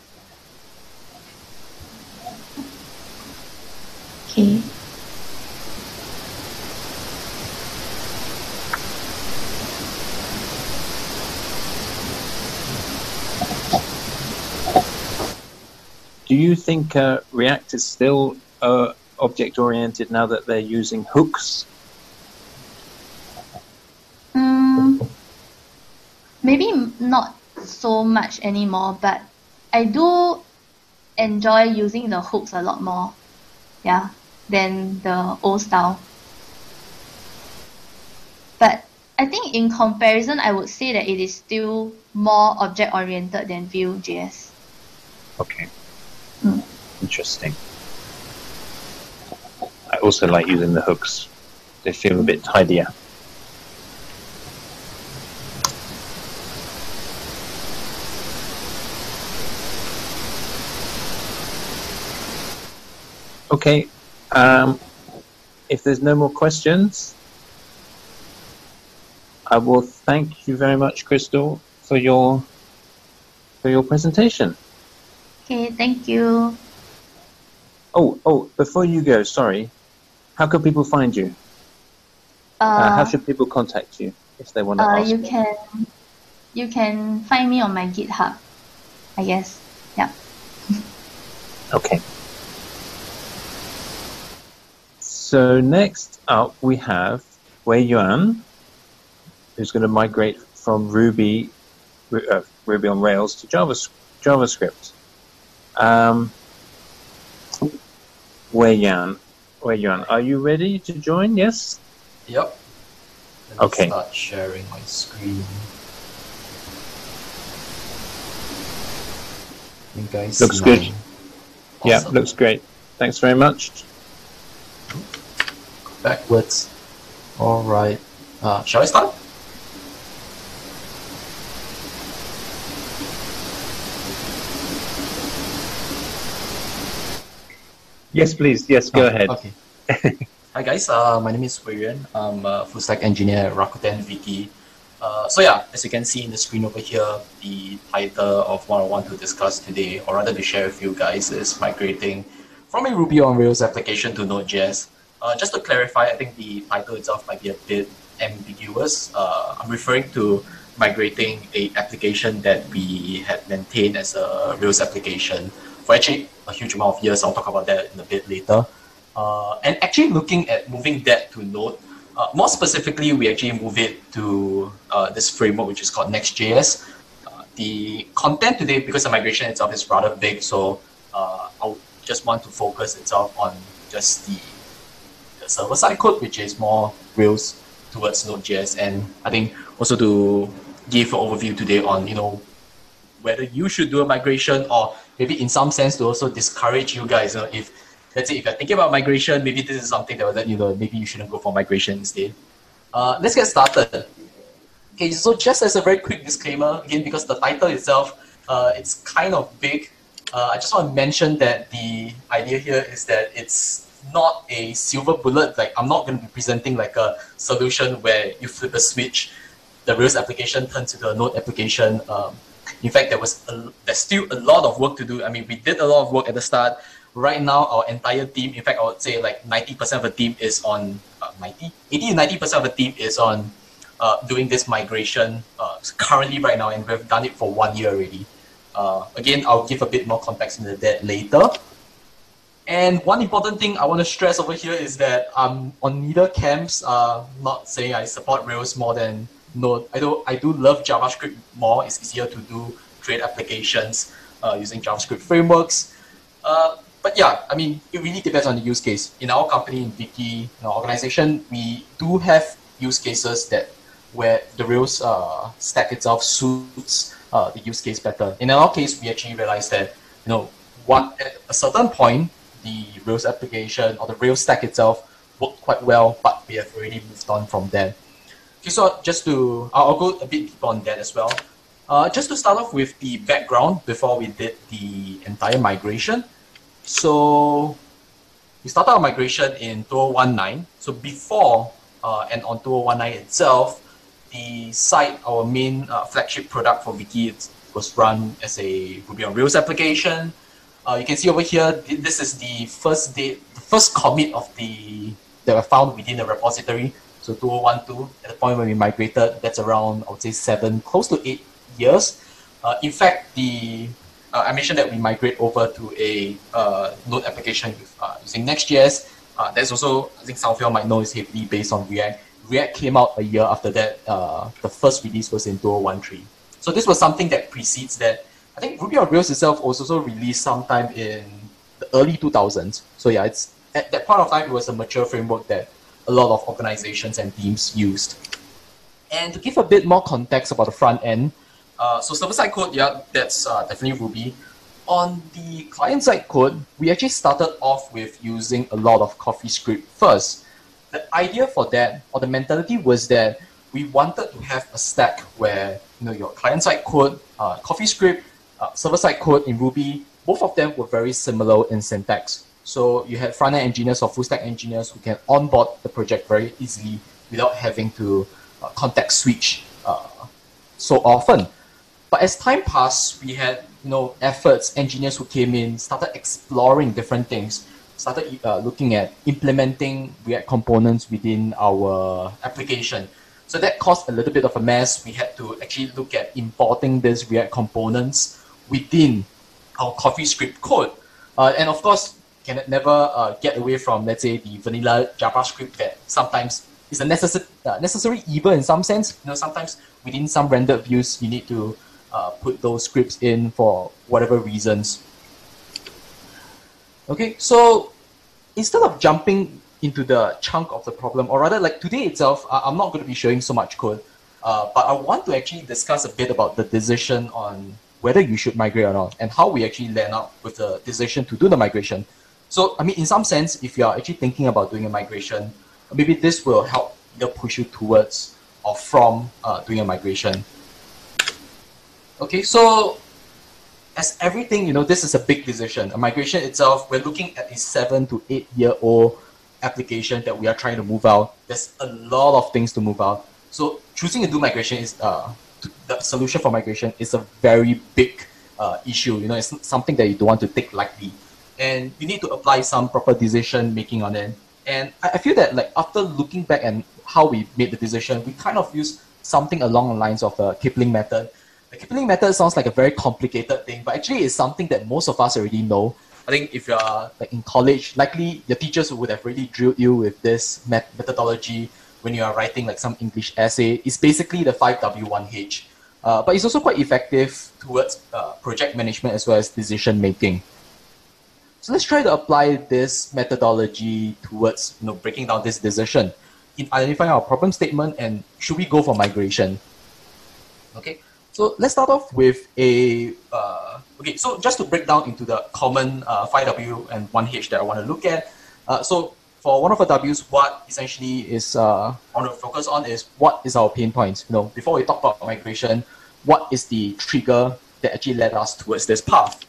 Okay. Do you think uh, React is still uh, object oriented now that they're using hooks? Maybe not so much anymore, but I do enjoy using the hooks a lot more, yeah, than the old style. But I think in comparison, I would say that it is still more object oriented than Vue.js. Okay. Mm. Interesting. I also like using the hooks. They feel a bit tidier. Okay. Um, if there's no more questions, I will thank you very much, Crystal, for your for your presentation. Okay, thank you. Oh, oh, before you go, sorry. How can people find you? Uh, uh, how should people contact you if they want to uh, ask? You can you can find me on my GitHub, I guess. Yeah. okay. So next up we have Wei Yuan. who's going to migrate from Ruby, uh, Ruby on Rails to JavaScript. Um, Wei Yuan, Wei Yan, are you ready to join? Yes. Yep. Let me okay. Start sharing my screen. You guys looks good. Awesome. Yeah, looks great. Thanks very much. Backwards. All right. Uh, shall I start? Yes, please. Yes, go oh, ahead. Okay. Hi guys, uh, my name is Wei Yuan. I'm a full stack engineer at Rakuten Viki. Uh, so yeah, as you can see in the screen over here, the title of what I want to discuss today, or rather to share with you guys, is migrating from a Ruby on Rails application to Node.js. Uh, just to clarify, I think the title itself might be a bit ambiguous. Uh, I'm referring to migrating a application that we had maintained as a Rails application for actually a huge amount of years. I'll talk about that in a bit later. Uh, and actually looking at moving that to Node, uh, more specifically, we actually move it to uh, this framework which is called Next.js. Uh, the content today, because the migration itself is rather big, so I just want to focus itself on just the server-side code, which is more Rails towards Node.js, and I think also to give an overview today on you know whether you should do a migration or maybe in some sense to also discourage you guys. You know, if let's say if you're thinking about migration, maybe this is something that let you know maybe you shouldn't go for migration instead. Uh, let's get started. Okay, so just as a very quick disclaimer, again, because the title itself, uh, it's kind of big. Uh, I just want to mention that the idea here is that it's not a silver bullet. Like I'm not going to be presenting like a solution where you flip a switch, the Rails application turns into a Node application. Um, in fact, there was a, there's still a lot of work to do. I mean, we did a lot of work at the start. Right now, our entire team, in fact, I would say like 90% of the team is on uh, 90, 80 to 90% of the team is on uh, doing this migration uh, currently right now, and we've done it for one year already. Uh, again, I'll give a bit more context into that later. And one important thing I want to stress over here is that I'm on neither camps. Uh, not saying I support Rails more than Node. I do I do love JavaScript more. It's easier to do create applications uh, using JavaScript frameworks. Uh, but yeah, I mean, it really depends on the use case. In our company, in Viki, in our organization, we do have use cases that where the Rails uh, stack itself suits uh, the use case better. In our case, we actually realized that you know what at a certain point the Rails application or the Rails stack itself worked quite well, but we have already moved on from there. Okay, so just to, I'll go a bit deeper on that as well. Uh, just to start off with the background before we did the entire migration. So we started our migration in 2019. So before uh, and on 2019 itself, the site, our main uh, flagship product for Viki, was run as a Ruby on Rails application. Uh, you can see over here, this is the first date, the first commit of the that were found within the repository. So 2012, at the point when we migrated, that's around, I would say, seven, close to eight years. Uh, in fact, the uh, I mentioned that we migrate over to a uh, Node application with, uh, using Next.js. Uh, that's also, I think some of you might know, is heavily based on React. React came out a year after that. Uh, the first release was in 2013. So this was something that precedes that. I think Ruby on Rails itself was also released sometime in the early 2000s. So yeah, it's at that point of time, it was a mature framework that a lot of organizations and teams used. And to give a bit more context about the front end, uh, so server-side code, yeah, that's uh, definitely Ruby. On the client-side code, we actually started off with using a lot of CoffeeScript first. The idea for that, or the mentality was that we wanted to have a stack where you know your client-side code, uh, CoffeeScript, uh, server-side code in Ruby, both of them were very similar in syntax. So you had front-end engineers or full-stack engineers who can onboard the project very easily without having to uh, context switch uh, so often. But as time passed, we had you know efforts, engineers who came in, started exploring different things, started uh, looking at implementing React components within our application. So that caused a little bit of a mess. We had to actually look at importing these React components within our CoffeeScript code. Uh, and of course, can never uh, get away from, let's say, the vanilla JavaScript that sometimes is a necessary uh, necessary evil in some sense. You know, sometimes within some rendered views, you need to uh, put those scripts in for whatever reasons. Okay, so instead of jumping into the chunk of the problem, or rather, like today itself, I'm not going to be showing so much code, uh, but I want to actually discuss a bit about the decision on whether you should migrate or not, and how we actually land up with the decision to do the migration. So, I mean, in some sense, if you are actually thinking about doing a migration, maybe this will help push you towards or from uh, doing a migration. Okay, so as everything, you know, this is a big decision. A migration itself, we're looking at a seven to eight year old application that we are trying to move out. There's a lot of things to move out. So choosing to do migration is uh, the solution for migration is a very big uh, issue. You know, it's something that you don't want to take lightly, and you need to apply some proper decision making on it. And I, I feel that like after looking back and how we made the decision, we kind of use something along the lines of the Kipling method. The Kipling method sounds like a very complicated thing, but actually it's something that most of us already know. I think if you're like in college, likely your teachers would have really drilled you with this met- methodology when you are writing like some English essay. It's basically the 5W1H. Uh, but it's also quite effective towards uh, project management as well as decision making. So let's try to apply this methodology towards you know breaking down this decision in identifying our problem statement and should we go for migration. Okay, so let's start off with a uh, okay. So just to break down into the common uh, 5W and 1H that I want to look at. Uh, so for one of the W's, what essentially is uh, I want to focus on is what is our pain points. You know, before we talk about migration, what is the trigger that actually led us towards this path,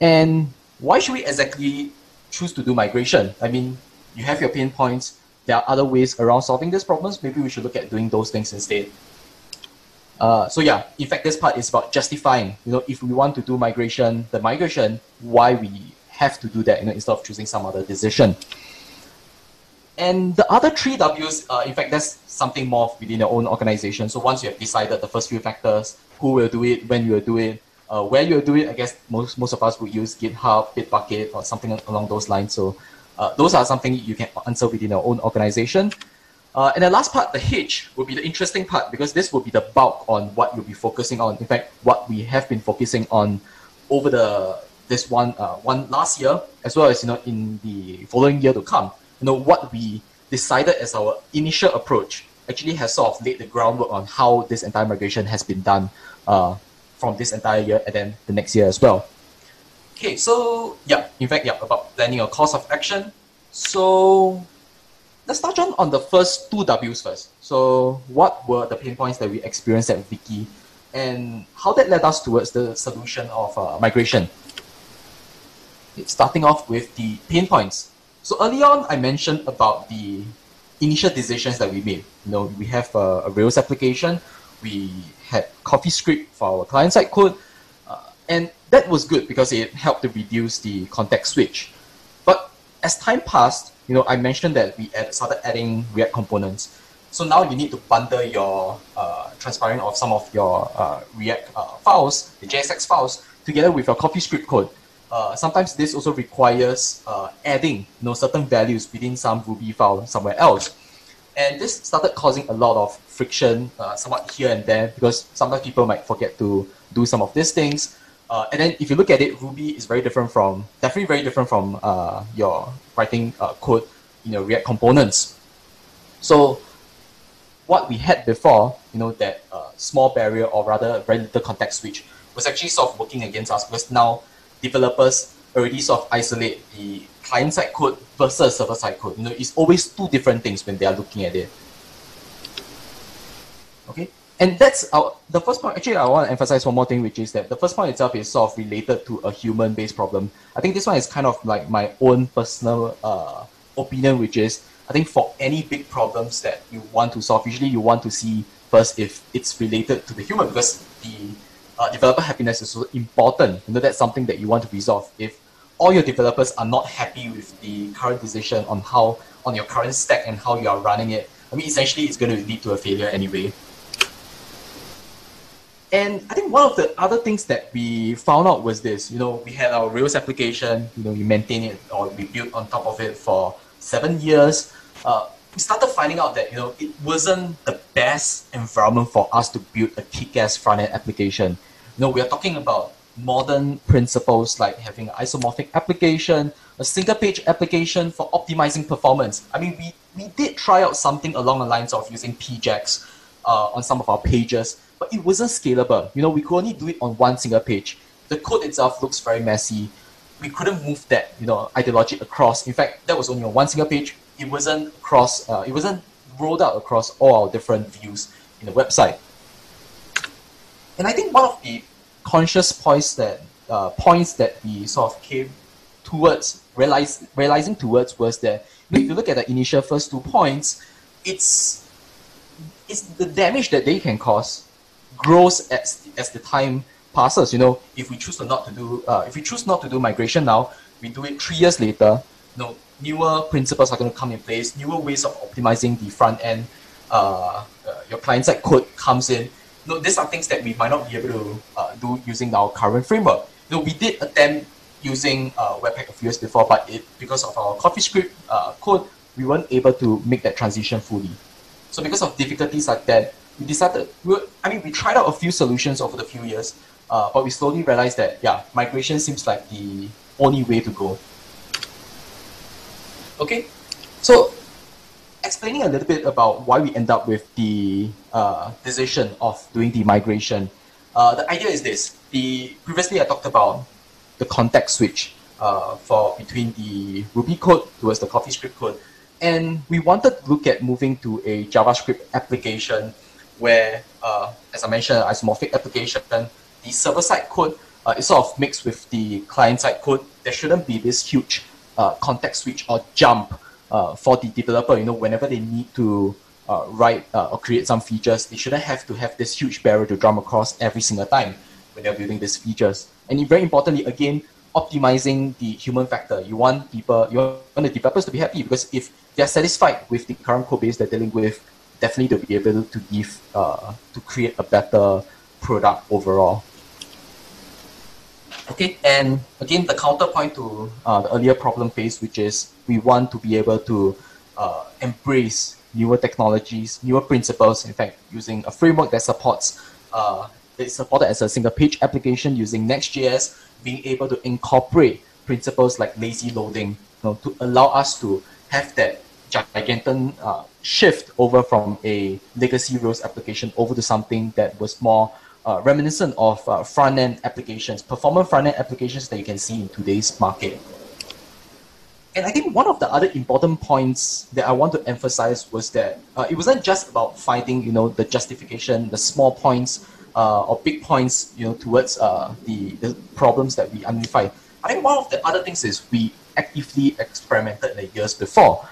and why should we exactly choose to do migration? I mean, you have your pain points. There are other ways around solving these problems. Maybe we should look at doing those things instead. Uh, so yeah, in fact, this part is about justifying. You know, if we want to do migration, the migration, why we have to do that. You know, instead of choosing some other decision. And the other three Ws, uh, in fact, that's something more within your own organization. So once you have decided the first few factors, who will do it, when you will do it, uh, where you will do it, I guess most, most of us would use GitHub, Bitbucket, or something along those lines. So uh, those are something you can answer within your own organization. Uh, and the last part, the H, will be the interesting part because this will be the bulk on what you'll be focusing on. In fact, what we have been focusing on over the this one uh, one last year, as well as you know in the following year to come you know, what we decided as our initial approach actually has sort of laid the groundwork on how this entire migration has been done uh, from this entire year and then the next year as well. Okay, so yeah, in fact, yeah, about planning a course of action. So let's touch on, on the first two W's first. So what were the pain points that we experienced at Viki and how that led us towards the solution of uh, migration? starting off with the pain points. So early on, I mentioned about the initial decisions that we made. You know, we have a, a Rails application, we had CoffeeScript for our client-side code, uh, and that was good because it helped to reduce the context switch. But as time passed, you know, I mentioned that we add, started adding React components. So now you need to bundle your uh, transpiling of some of your uh, React uh, files, the JSX files, together with your CoffeeScript code uh, sometimes this also requires uh, adding you know, certain values within some Ruby file somewhere else. And this started causing a lot of friction uh, somewhat here and there because sometimes people might forget to do some of these things. Uh, and then if you look at it, Ruby is very different from, definitely very different from uh, your writing uh, code in your React components. So what we had before, you know, that small barrier or rather very little context switch was actually sort of working against us because now developers already sort of isolate the client side code versus server side code. You know, it's always two different things when they are looking at it. Okay, and that's our the first point. Actually, I want to emphasize one more thing, which is that the first point itself is sort of related to a human-based problem. I think this one is kind of like my own personal uh, opinion, which is I think for any big problems that you want to solve, usually you want to see first if it's related to the human because the uh, developer happiness is so important. You know, that's something that you want to resolve. If all your developers are not happy with the current decision on how on your current stack and how you are running it, I mean, essentially, it's going to lead to a failure anyway. And I think one of the other things that we found out was this. You know, we had our Rails application. You know, we maintain it or we built on top of it for seven years. Uh, we started finding out that you know it wasn't the best environment for us to build a kick-ass front-end application. You know, we are talking about modern principles like having an isomorphic application, a single page application for optimizing performance. I mean, we, we did try out something along the lines of using PJAX uh, on some of our pages, but it wasn't scalable. You know, we could only do it on one single page. The code itself looks very messy. We couldn't move that, you know, ideology across. In fact, that was only on one single page. It wasn't across, uh, it wasn't rolled out across all our different views in the website. And I think one of the conscious points that uh, points that we sort of came towards realize, realizing towards was that if you look at the initial first two points, it's it's the damage that they can cause grows as as the time passes. You know, if we choose to not to do uh, if we choose not to do migration now, we do it three years later. You know, newer principles are going to come in place, newer ways of optimizing the front end. Uh, uh, your client side code comes in no, these are things that we might not be able to uh, do using our current framework. You know, we did attempt using uh, Webpack a few years before, but it because of our CoffeeScript uh, code, we weren't able to make that transition fully. So because of difficulties like that, we decided, we I mean, we tried out a few solutions over the few years, uh, but we slowly realized that, yeah, migration seems like the only way to go. Okay, so explaining a little bit about why we end up with the uh, decision of doing the migration. Uh, the idea is this: the previously I talked about the context switch uh, for between the Ruby code towards the CoffeeScript code, and we wanted to look at moving to a JavaScript application where, uh, as I mentioned, isomorphic application, the server-side code uh, is sort of mixed with the client-side code. There shouldn't be this huge uh, context switch or jump uh, for the developer, you know, whenever they need to uh, write uh, or create some features, they shouldn't have to have this huge barrier to jump across every single time when they're building these features. And very importantly, again, optimizing the human factor. You want people, you want the developers to be happy because if they're satisfied with the current code base they're dealing with, definitely they'll be able to give, uh, to create a better product overall. Okay, and again, the counterpoint to uh, the earlier problem faced, which is we want to be able to uh, embrace newer technologies, newer principles. In fact, using a framework that supports uh, supported as a single page application using Next.js, being able to incorporate principles like lazy loading you know, to allow us to have that gigantic uh, shift over from a legacy Rails application over to something that was more uh, reminiscent of uh, front-end applications, performance front-end applications that you can see in today's market. And I think one of the other important points that I want to emphasize was that uh, it wasn't just about finding, you know, the justification, the small points uh, or big points, you know, towards uh, the, the problems that we identified. I think one of the other things is we actively experimented in the years before.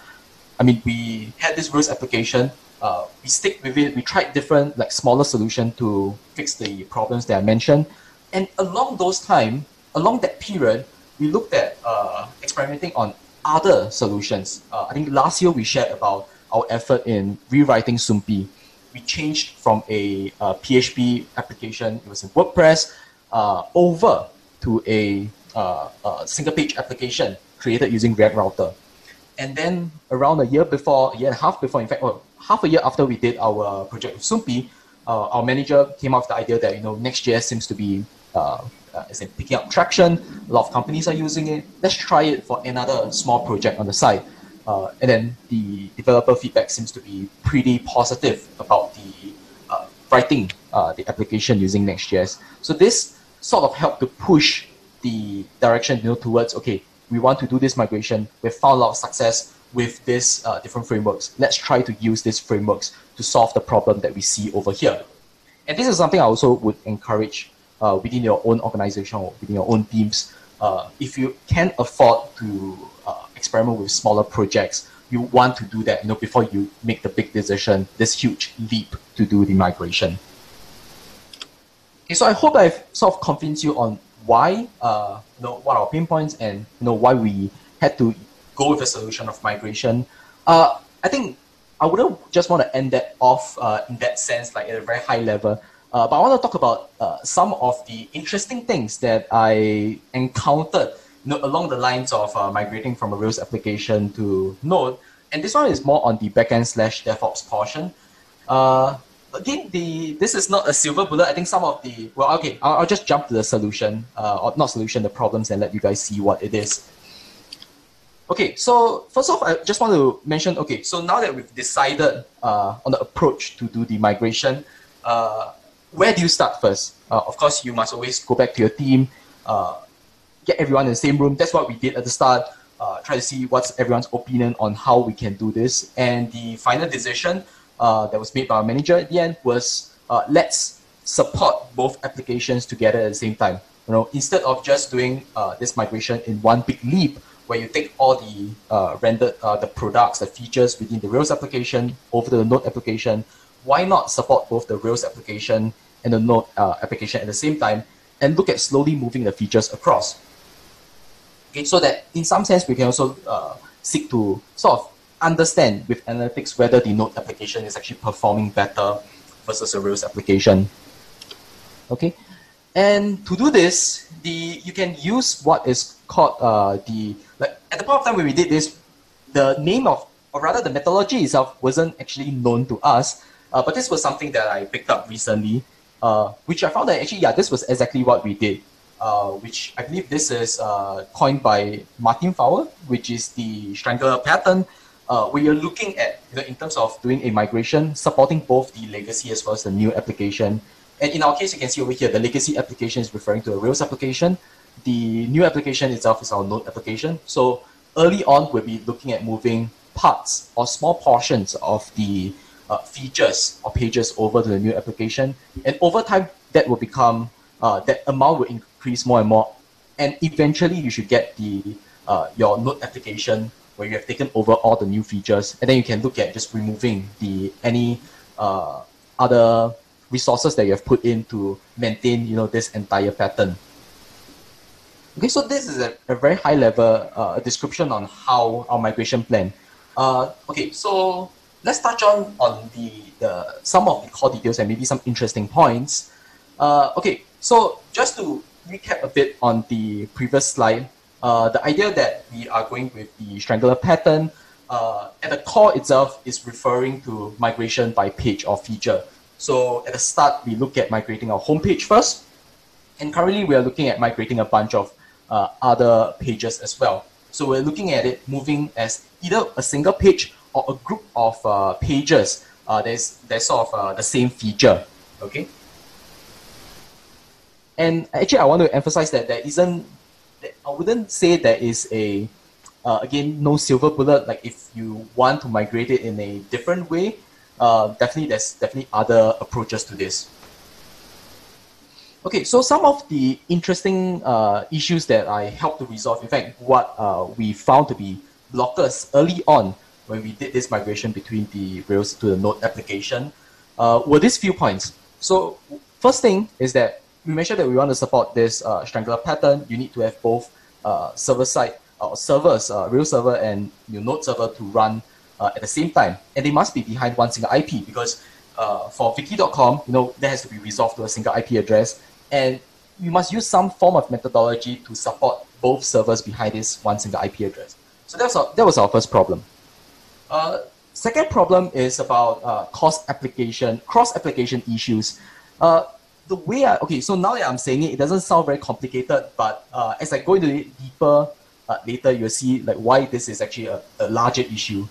I mean, we had this Rails application, uh, we stick with it, we tried different, like, smaller solution to fix the problems that I mentioned. And along those time, along that period, we looked at uh, experimenting on other solutions. Uh, I think last year we shared about our effort in rewriting Soompi. We changed from a uh, PHP application, it was in WordPress, uh, over to a, uh, a, single page application created using React Router. And then around a year before, a year and a half before, in fact, well, half a year after we did our project with Soompi, uh, our manager came up with the idea that you know Next.js seems to be uh, uh, picking up traction. A lot of companies are using it. Let's try it for another small project on the side. Uh, and then the developer feedback seems to be pretty positive about the uh, writing uh, the application using Next.js. So this sort of helped to push the direction you know, towards, okay, we want to do this migration. We've found a lot of success with these uh, different frameworks. Let's try to use these frameworks to solve the problem that we see over here. And this is something I also would encourage uh, within your own organization or within your own teams, uh, if you can afford to uh, experiment with smaller projects, you want to do that, you know, before you make the big decision, this huge leap to do the migration. Okay, so I hope I've sort of convinced you on why, uh, you know, what our pain points and you know why we had to go with a solution of migration. Uh, I think I wouldn't just want to end that off uh, in that sense, like at a very high level. Uh, but I want to talk about uh, some of the interesting things that I encountered you know, along the lines of uh, migrating from a Rails application to Node and this one is more on the backend slash DevOps portion. Uh, again, the this is not a silver bullet. I think some of the well, okay, I'll, I'll just jump to the solution, uh, or not solution, the problems, and let you guys see what it is. Okay, so first off, I just want to mention. Okay, so now that we've decided uh, on the approach to do the migration, uh, where do you start first? Uh, of course, you must always go back to your team, uh, get everyone in the same room. That's what we did at the start. Uh, try to see what's everyone's opinion on how we can do this, and the final decision uh, that was made by our manager at the end was let's support both applications together at the same time. You know, instead of just doing this migration in one big leap, where you take all the uh, rendered uh, the products, the features within the Rails application over to the Node application, why not support both the Rails application and the Node uh, application at the same time, and look at slowly moving the features across. Okay, so that in some sense we can also seek to sort of understand with analytics whether the Node application is actually performing better versus a Rails application. Okay, and to do this, the you can use what is called uh, the at the point of time when we did this, the name of or rather the methodology itself wasn't actually known to us, uh, but this was something that I picked up recently, uh, which I found that actually yeah this was exactly what we did. Uh, which I believe this is uh, coined by Martin Fowler, which is the strangler pattern, uh, we are looking at you know, in terms of doing a migration, supporting both the legacy as well as the new application. And in our case, you can see over here, the legacy application is referring to a Rails application. The new application itself is our Node application. So early on, we'll be looking at moving parts or small portions of the uh, features or pages over to the new application. And over time, that will become, uh, that amount will increase more and more. And eventually, you should get the uh, your Node application where you have taken over all the new features, and then you can look at just removing the any uh, other resources that you have put in to maintain you know this entire pattern. Okay, so this is a, a very high level uh, description on how our migration plan. Uh, okay, so let's touch on on the, the some of the core details and maybe some interesting points. Uh, okay, so just to recap a bit on the previous slide, uh, the idea that we are going with the strangler pattern uh, at the core itself is referring to migration by page or feature. So at the start, we look at migrating our homepage first, and currently we are looking at migrating a bunch of uh, other pages as well. So we're looking at it moving as either a single page or a group of uh, pages uh, that's, that's sort of uh, the same feature. Okay. And actually, I want to emphasize that there isn't I wouldn't say there is a uh, again no silver bullet. Like if you want to migrate it in a different way, uh, definitely there's definitely other approaches to this. Okay, so some of the interesting uh, issues that I helped to resolve, in fact, what uh, we found to be blockers early on when we did this migration between the Rails to the Node application, uh, were these few points. So first thing is that we mentioned that we want to support this uh, strangler pattern. You need to have both uh, server side uh, servers, Rails server and your node server to run at the same time, and they must be behind one single IP because uh, for Viki.com, you know that has to be resolved to a single IP address, and you must use some form of methodology to support both servers behind this one single IP address. So that was our, that was our first problem. Uh, second problem is about uh, cross application cross application issues. Uh, the way I okay, so now that I'm saying it, it doesn't sound very complicated, but uh, as I go into it deeper uh, later, you'll see like why this is actually a, a larger issue.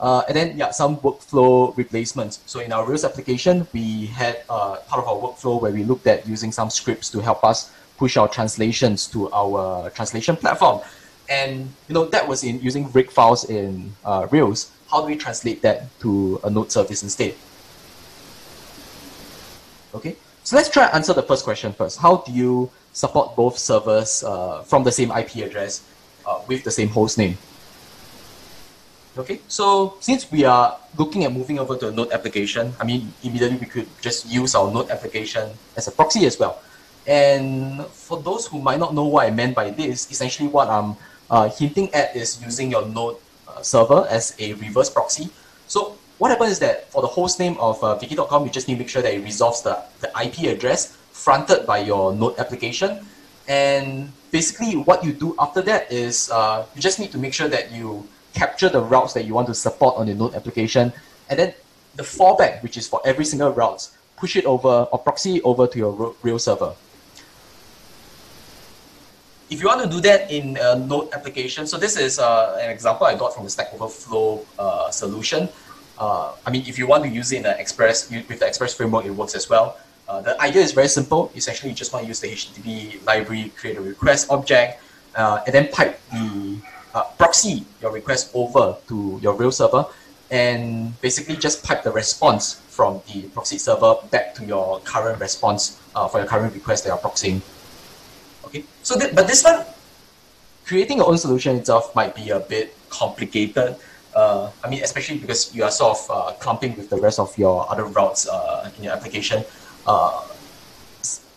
Uh, and then yeah, some workflow replacements. So in our Rails application, we had uh, part of our workflow where we looked at using some scripts to help us push our translations to our translation platform. And you know that was in using rake files in uh, Rails. How do we translate that to a node service instead? Okay. So let's try answer the first question first. How do you support both servers uh, from the same IP address uh, with the same host name? Okay, so since we are looking at moving over to a node application, I mean, immediately we could just use our node application as a proxy as well. And for those who might not know what I meant by this, essentially what I'm uh, hinting at is using your node uh, server as a reverse proxy. So what happens is that for the host name of uh, Viki.com, you just need to make sure that it resolves the, the IP address fronted by your node application. And basically what you do after that is uh, you just need to make sure that you capture the routes that you want to support on your node application, and then the fallback, which is for every single route, push it over or proxy over to your real server. If you want to do that in a node application, so this is uh, an example I got from the Stack Overflow uh, solution. Uh, I mean, if you want to use it in Express, with the Express framework, it works as well. Uh, the idea is very simple. Essentially, you just want to use the HTTP library, create a request object, uh, and then pipe the uh, proxy your request over to your real server, and basically just pipe the response from the proxy server back to your current response uh, for your current request that you're proxying. Okay, so th but this one, creating your own solution itself might be a bit complicated. Uh, I mean, especially because you are sort of uh, clumping with the rest of your other routes uh, in your application. Uh,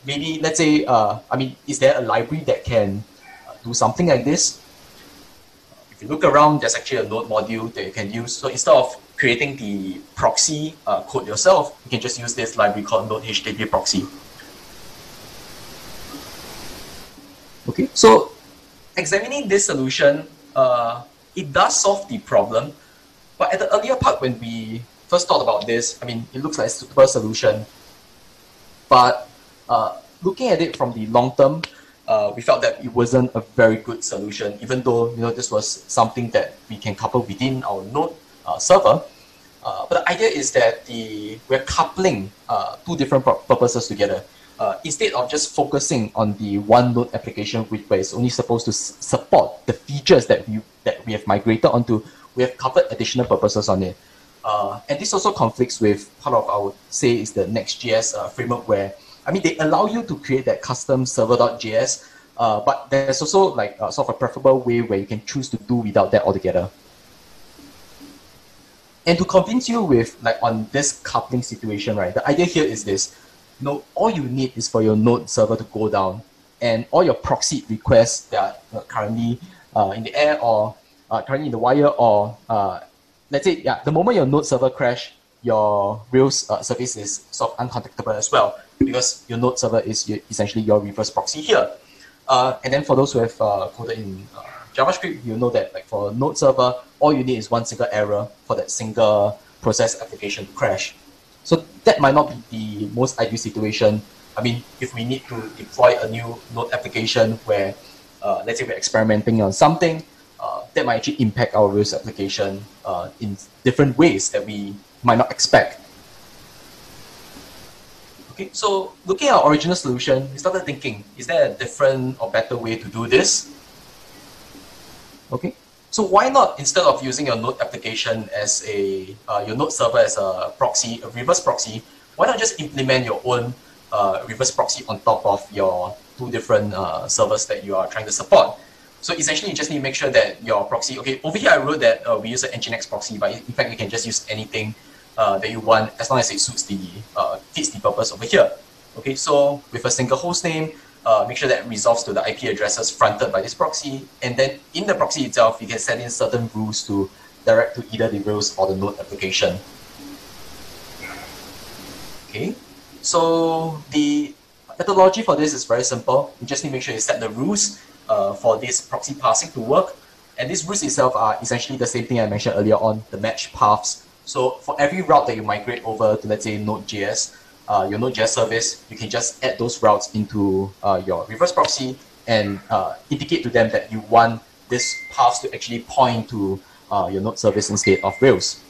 maybe let's say, uh, I mean, is there a library that can do something like this? You look around, there's actually a node module that you can use. So instead of creating the proxy code yourself, you can just use this library called node HTTP proxy. Okay, so examining this solution, uh, it does solve the problem, but at the earlier part when we first thought about this, I mean, it looks like a suitable solution, but uh, looking at it from the long term, uh, we felt that it wasn't a very good solution, even though you know this was something that we can couple within our node uh, server. Uh, but the idea is that the we're coupling uh, two different purposes together uh, instead of just focusing on the one node application which it's only supposed to support the features that we that we have migrated onto, we have covered additional purposes on it. Uh, and this also conflicts with part of our say is the Next.js framework where I mean they allow you to create that custom server.js, uh, but there's also like a, sort of a preferable way where you can choose to do without that altogether. And to convince you with like on this coupling situation, right? The idea here is this no, all you need is for your node server to go down and all your proxy requests that are currently uh, in the air or uh, currently in the wire or uh, let's say, yeah, the moment your node server crash, your Rails uh, service is sort of uncontactable as well because your node server is essentially your reverse proxy here. Uh, and then for those who have uh, coded in uh, JavaScript, you know that like for node server, all you need is one single error for that single process application to crash. So that might not be the most ideal situation. I mean, if we need to deploy a new node application where, uh, let's say we're experimenting on something, uh, that might actually impact our Rails application in different ways that we might not expect. Okay, so looking at our original solution, we started thinking, is there a different or better way to do this? Okay, so why not instead of using your node application as a uh, your node server as a proxy, a reverse proxy, why not just implement your own uh, reverse proxy on top of your two different uh, servers that you are trying to support? So essentially, you just need to make sure that your proxy. Okay, over here I wrote that uh, we use an Nginx proxy, but in fact you can just use anything uh, that you want as long as it suits the uh, fits the purpose over here. Okay, so with a single host name, uh, make sure that resolves to the IP addresses fronted by this proxy. And then in the proxy itself, you can set in certain rules to direct to either the Rails or the node application. Okay, so the methodology for this is very simple. You just need to make sure you set the rules uh, for this proxy parsing to work. And these rules itself are essentially the same thing I mentioned earlier on, the match paths. So for every route that you migrate over to, let's say, Node.js, uh, your Node.js service, you can just add those routes into uh, your reverse proxy and uh, indicate to them that you want this path to actually point to uh, your Node service instead of Rails.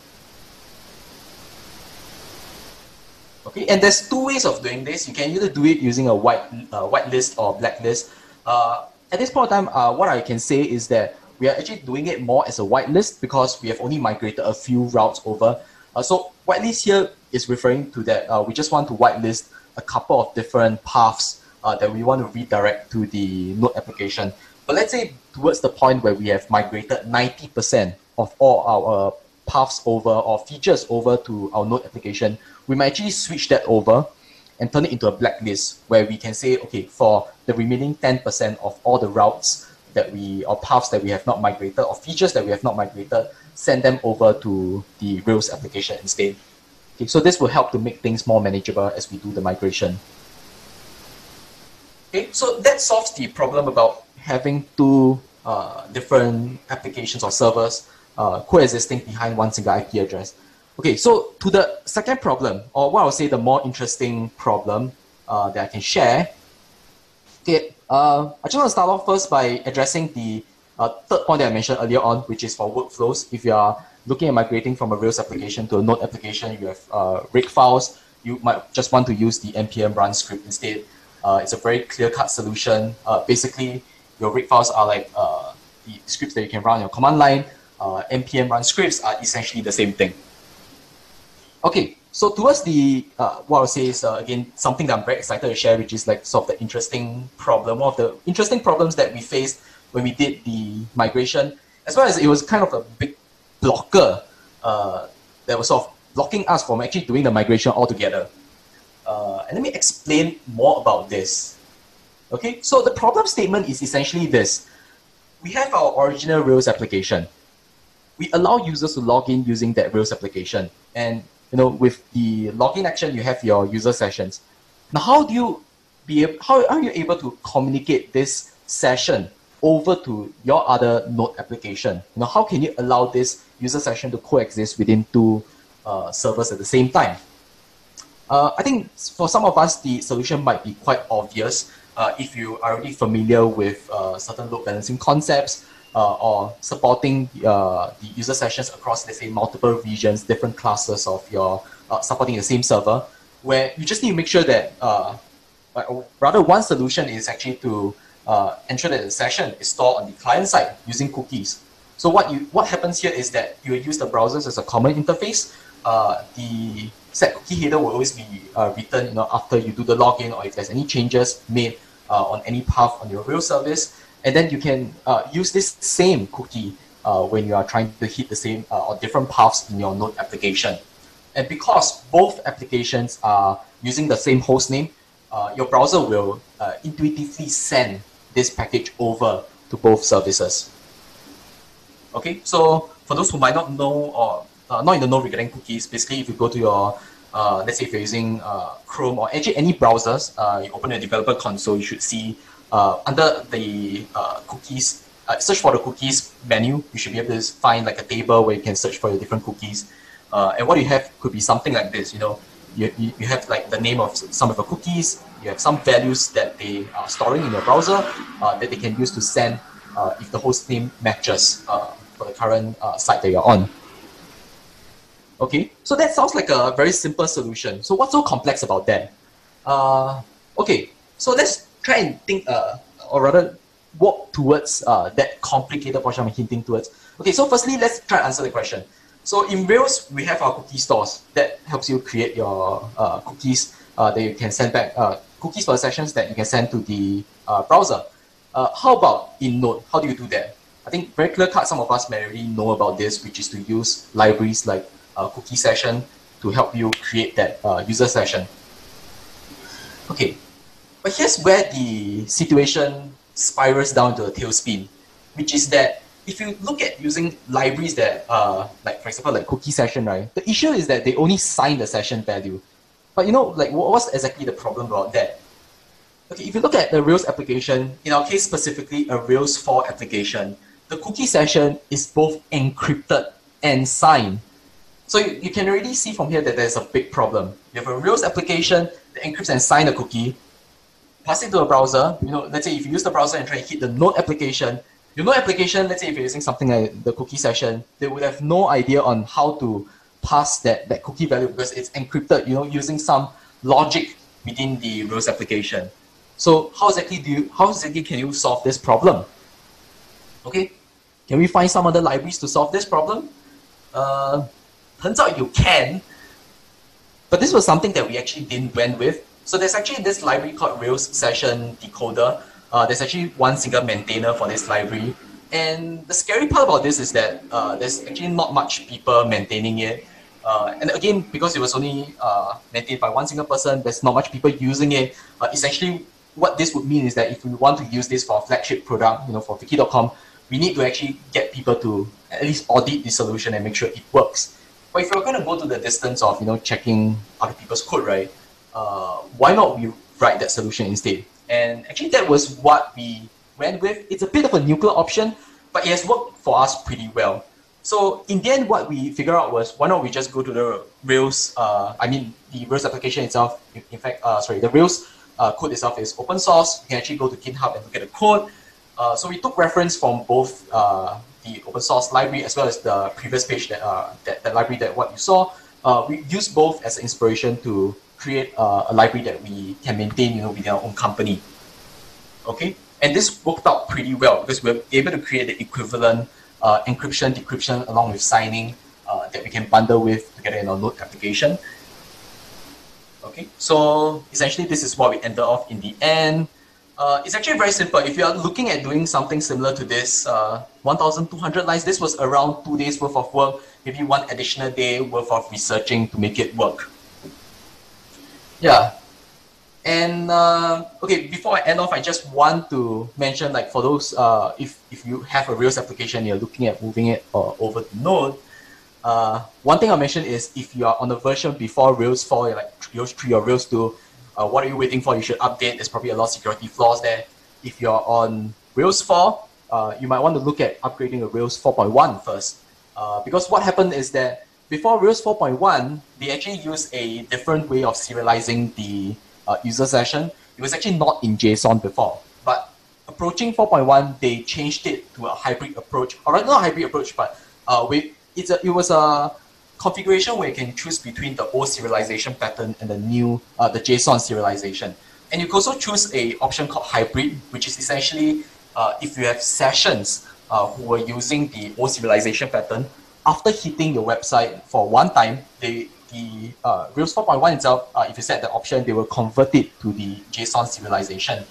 Okay, and there's two ways of doing this. You can either do it using a white uh, whitelist or blacklist. Uh, at this point in time, what I can say is that we are actually doing it more as a whitelist because we have only migrated a few routes over. Uh, so whitelist here is referring to that uh, we just want to whitelist a couple of different paths uh, that we want to redirect to the node application. But let's say towards the point where we have migrated 90% of all our paths over or features over to our node application, we might actually switch that over and turn it into a blacklist where we can say, okay, for the remaining 10% of all the routes that we or paths that we have not migrated or features that we have not migrated, send them over to the Rails application instead. Okay, so this will help to make things more manageable as we do the migration. Okay, so that solves the problem about having two uh, different applications or servers uh, coexisting behind one single IP address. Okay, so to the second problem, or what I would say the more interesting problem uh, that I can share. Okay, uh, I just want to start off first by addressing the uh, third point that I mentioned earlier on, which is for workflows. If you are looking at migrating from a Rails application to a Node application, you have uh, rake files, you might just want to use the npm run script instead. Uh, it's a very clear-cut solution. Uh, basically, your rake files are like uh, the scripts that you can run on your command line. Uh, npm run scripts are essentially the same thing. Okay, so towards the, uh, what I'll say is, uh, again, something that I'm very excited to share, which is like sort of the interesting problem, one of the interesting problems that we faced when we did the migration, as well as it was kind of a big blocker uh, that was sort of blocking us from actually doing the migration altogether. Uh, and let me explain more about this. Okay, so the problem statement is essentially this. We have our original Rails application. We allow users to log in using that Rails application. And you know, with the login action, you have your user sessions. Now, how do you be how are you able to communicate this session over to your other node application? You how can you allow this user session to coexist within two uh, servers at the same time? Uh, I think for some of us, the solution might be quite obvious uh, if you are already familiar with uh, certain load balancing concepts uh, or supporting uh, the user sessions across, let's say, multiple regions, different classes of your uh, supporting the same server, where you just need to make sure that, uh, rather, one solution is actually to uh, ensure that the session is stored on the client side using cookies. So what you what happens here is that you use the browsers as a common interface. Uh, the set cookie header will always be uh, written you know, after you do the login or if there's any changes made uh, on any path on your real service. And then you can uh, use this same cookie uh, when you are trying to hit the same uh, or different paths in your node application. And because both applications are using the same host name, uh, your browser will uh, intuitively send this package over to both services. Okay, so for those who might not know or uh, not in the know regarding cookies, basically if you go to your uh, let's say if you're using uh, Chrome or actually any browsers, uh, you open a developer console, you should see uh, under the uh, cookies, uh, search for the cookies menu, you should be able to find like a table where you can search for your different cookies. Uh, and what you have could be something like this, you know, you, you, have like the name of some of the cookies, you have some values that they are storing in your browser uh, that they can use to send uh, if the host name matches for the current site that you're on. Okay, so that sounds like a very simple solution. So what's so complex about that? Uh, okay, so let's try and think, uh, or rather walk towards uh, that complicated portion I'm hinting towards. Okay, so firstly, let's try and answer the question. So in Rails, we have our cookie stores that helps you create your uh, cookies uh, that you can send back, uh, cookies for sessions that you can send to the uh, browser. Uh, how about in Node? How do you do that? I think very clear cut, some of us may already know about this, which is to use libraries like cookie session to help you create that user session. Okay, but here's where the situation spirals down to a tailspin, which is that if you look at using libraries that, uh, like for example, like cookie session, right? The issue is that they only sign the session value. But you know, like what's exactly the problem about that? Okay, if you look at the Rails application, in our case specifically, a Rails 4 application, the cookie session is both encrypted and signed. So you, you can already see from here that there's a big problem. You have a Rails application that encrypts and signs a cookie, pass it to a browser. You know, let's say if you use the browser and try to hit the Node application, your Node application, let's say if you're using something like the cookie session, they would have no idea on how to pass that, that cookie value because it's encrypted, you know, using some logic within the Rails application. So how exactly do you, how exactly can you solve this problem? Okay, can we find some other libraries to solve this problem? Uh, turns out you can, but this was something that we actually didn't went with. So there's actually this library called Rails Session Decoder. Uh, there's actually one single maintainer for this library. And the scary part about this is that uh, there's actually not much people maintaining it. Uh, and again, because it was only uh, maintained by one single person, there's not much people using it. Uh, essentially, what this would mean is that if we want to use this for a flagship product, you know, for Viki.com, we need to actually get people to at least audit the solution and make sure it works. But if you're going to go to the distance of, you know, checking other people's code, right? Uh, why not we write that solution instead? And actually, that was what we went with. It's a bit of a nuclear option, but it has worked for us pretty well. So in the end, what we figured out was why not we just go to the Rails, uh, I mean, the Rails application itself, in fact, uh, sorry, the Rails uh, code itself is open source. You can actually go to GitHub and look at the code. Uh, so we took reference from both uh, the open source library as well as the previous page that, uh, that, library that what you saw. We used both as an inspiration to create uh, a library that we can maintain, you know, within our own company. Okay, and this worked out pretty well because we we're able to create the equivalent uh, encryption, decryption along with signing uh, that we can bundle with together in our Node application. Okay, so essentially this is what we ended off in the end. Uh, it's actually very simple. If you are looking at doing something similar to this, uh, 1,200 lines, this was around two days worth of work, maybe one additional day worth of researching to make it work. Yeah. And uh, okay, before I end off, I just want to mention like for those uh, if if you have a Rails application, you're looking at moving it uh, over to Node. Uh, one thing I'll mention is if you are on the version before Rails 4, like Rails 3 or Rails 2, uh, what are you waiting for? You should update. There's probably a lot of security flaws there. If you're on Rails 4, uh, you might want to look at upgrading to Rails 4.1 first. Uh, because what happened is that before Rails 4.1, they actually used a different way of serializing the uh, user session. It was actually not in JSON before, but approaching 4.1, they changed it to a hybrid approach, or not hybrid approach, but uh, we, it's a, it was a configuration where you can choose between the old serialization pattern and the new, uh, the JSON serialization. And you can also choose a option called hybrid, which is essentially uh, if you have sessions uh, who are using the old serialization pattern, after hitting your website for one time, they the uh, Rails 4.1 itself, uh, if you set the option, they will convert it to the JSON serialization.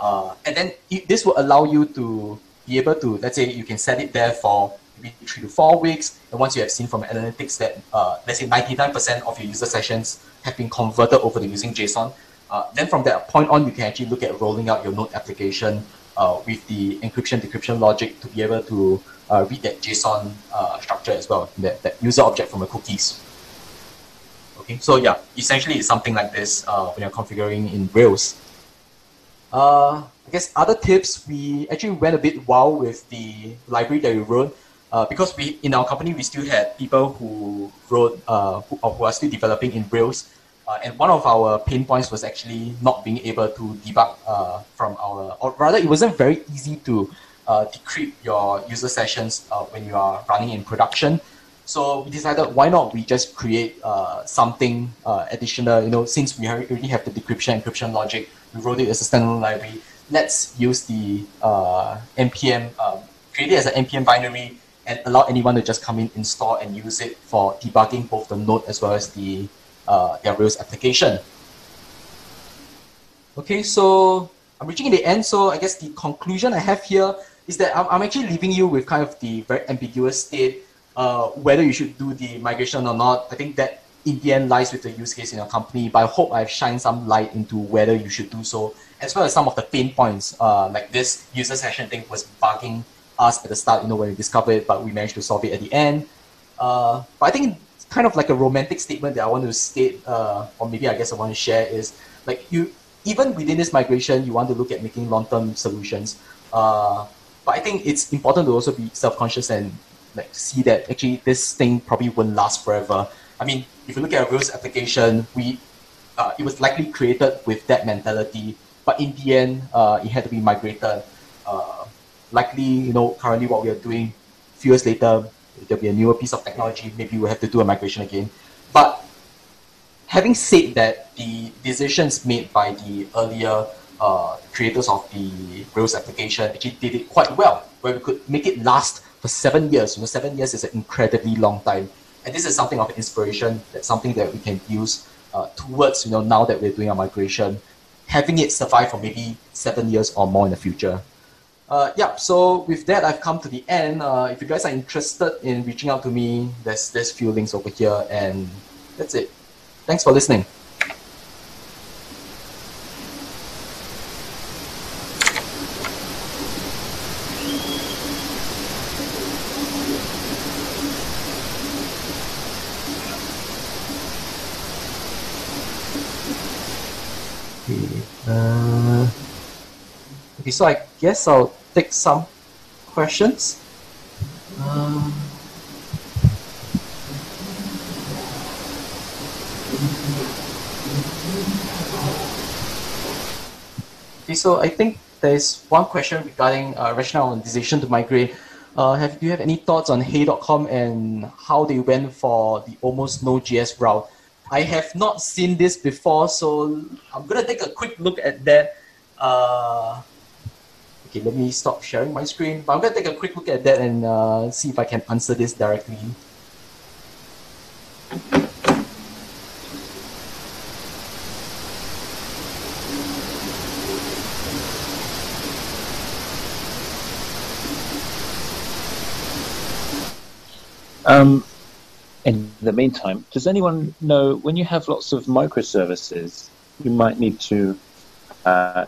Uh, and then it, this will allow you to be able to, let's say you can set it there for maybe three to four weeks. And once you have seen from analytics that, uh, let's say 99% of your user sessions have been converted over to using JSON, uh, then from that point on, you can actually look at rolling out your Node application uh, with the encryption decryption logic to be able to uh, read that JSON uh, structure as well, that, that user object from the cookies. Okay, so yeah, essentially it's something like this uh, when you're configuring in Rails. Uh, I guess other tips, we actually went a bit wild with the library that we wrote. Uh, because we in our company we still had people who wrote uh, who, who are still developing in Rails, and one of our pain points was actually not being able to debug from our, or rather it wasn't very easy to uh, decrypt your user sessions uh, when you are running in production. So we decided why not we just create uh, something uh, additional, you know, since we already have the decryption encryption logic, we wrote it as a standalone library. Let's use the uh, npm, um, create it as an npm binary and allow anyone to just come in, install and use it for debugging both the node as well as the uh, their Rails application. Okay, so I'm reaching the end. So I guess the conclusion I have here is that I'm, actually leaving you with kind of the very ambiguous state uh, whether you should do the migration or not. I think that in the end lies with the use case in your company, but I hope I've shined some light into whether you should do so, as well as some of the pain points, uh, like this user session thing was bugging us at the start, you know, when we discovered it, but we managed to solve it at the end. Uh, but I think kind of like a romantic statement that I want to state, uh, or maybe I guess I want to share is like you, even within this migration, you want to look at making long-term solutions. Uh, but I think it's important to also be self-conscious and like see that actually this thing probably won't last forever. I mean, if you look at a Rails application, we uh, it was likely created with that mentality, but in the end, uh, it had to be migrated. Uh, likely, you know, currently what we are doing, a few years later, there'll be a newer piece of technology. Maybe we'll have to do a migration again. But having said that, the decisions made by the earlier uh, creators of the Rails application actually did it quite well, where we could make it last for seven years. You know, seven years is an incredibly long time. And this is something of an inspiration. That's something that we can use uh, towards, you know, now that we're doing our migration, having it survive for maybe seven years or more in the future. Uh, yeah, so with that, I've come to the end. Uh, if you guys are interested in reaching out to me, there's there's few links over here, and that's it. Thanks for listening. So I guess I'll take some questions. Um, okay, so I think there's one question regarding uh, rationale on decision to migrate. Uh, have do you have any thoughts on Hey.com and how they went for the almost no JS route? I have not seen this before, so I'm gonna take a quick look at that. Uh, okay, let me stop sharing my screen. But I'm gonna take a quick look at that and uh, see if I can answer this directly. Um, in the meantime, does anyone know when you have lots of microservices, you might need to, uh,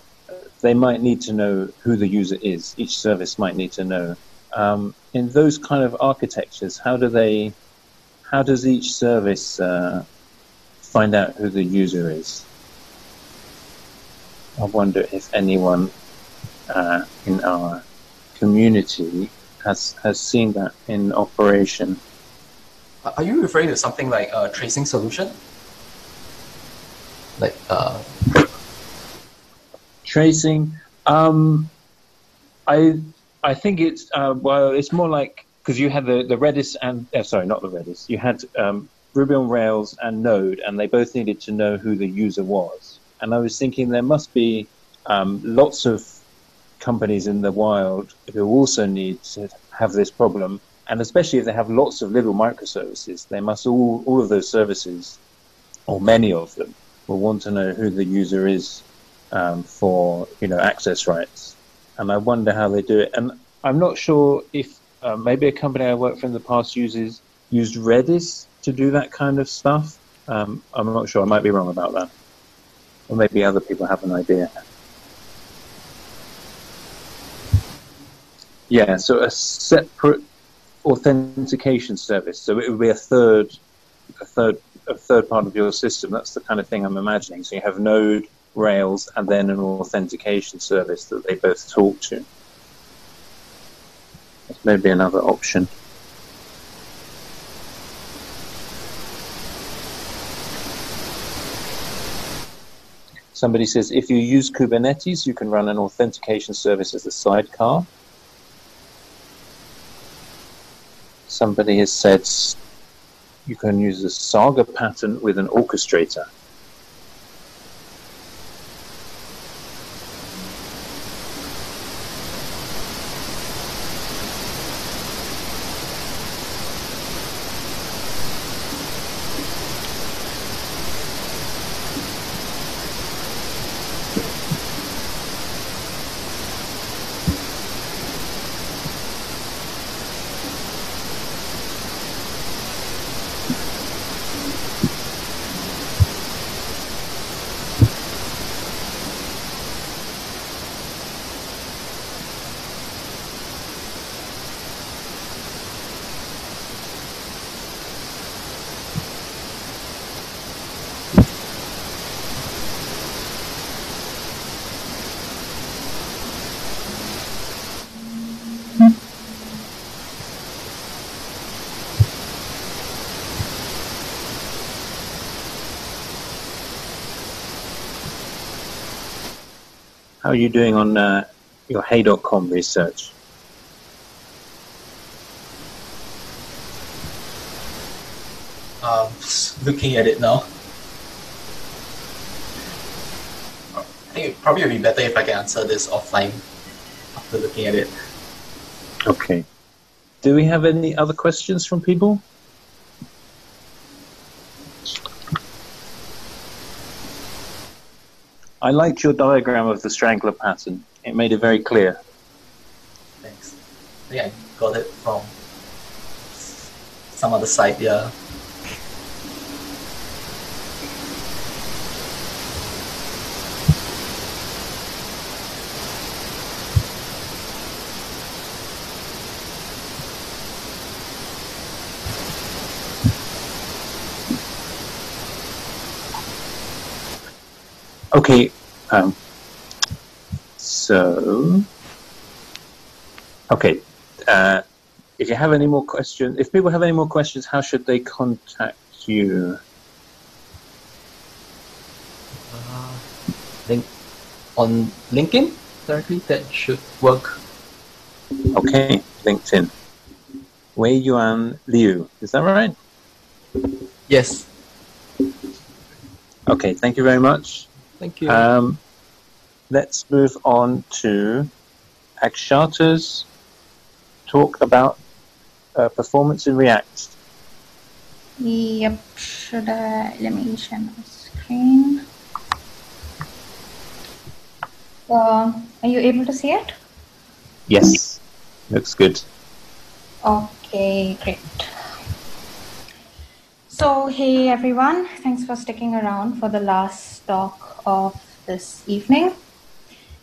they might need to know who the user is. Each service might need to know. Um, in those kind of architectures, how do they, how does each service uh, find out who the user is? I wonder if anyone uh, in our community has has seen that in operation. Are you referring to something like a tracing solution? Like uh... tracing? Um, I I think it's uh, well, it's more like because you had the the Redis and uh, sorry, not the Redis. You had um, Ruby on Rails and Node, and they both needed to know who the user was. And I was thinking there must be um, lots of companies in the wild who also need to have this problem and especially if they have lots of little microservices, they must all, all of those services, or many of them, will want to know who the user is um, for you know access rights. And I wonder how they do it. And I'm not sure if uh, maybe a company I worked for in the past uses used Redis to do that kind of stuff. Um, I'm not sure. I might be wrong about that. Or maybe other people have an idea. Yeah, so a separate authentication service. So it would be a third, a third, a third part of your system. That's the kind of thing I'm imagining. So you have Node, Rails, and then an authentication service that they both talk to. That's maybe another option. Somebody says if you use Kubernetes, you can run an authentication service as a sidecar. somebody has said you can use a saga pattern with an orchestrator. How are you doing on uh, your Hey.com research? Um, looking at it now. I think it probably would be better if I can answer this offline after looking at it. Okay. Do we have any other questions from people? I liked your diagram of the strangler pattern. It made it very clear. Thanks. I got it from some other site, yeah. Okay. Um, so, okay. Uh, if you have any more questions, if people have any more questions, how should they contact you? Uh, I think on LinkedIn directly. That should work. Okay, LinkedIn. Weiyuan Liu, is that right? Yes. Okay, thank you very much. Thank you. Um, let's move on to Akshata's talk about uh, performance in React. Yep. Should I? Let me share my screen. Uh, are you able to see it? Yes, looks good. Okay, great. So, hey everyone, thanks for sticking around for the last talk of this evening.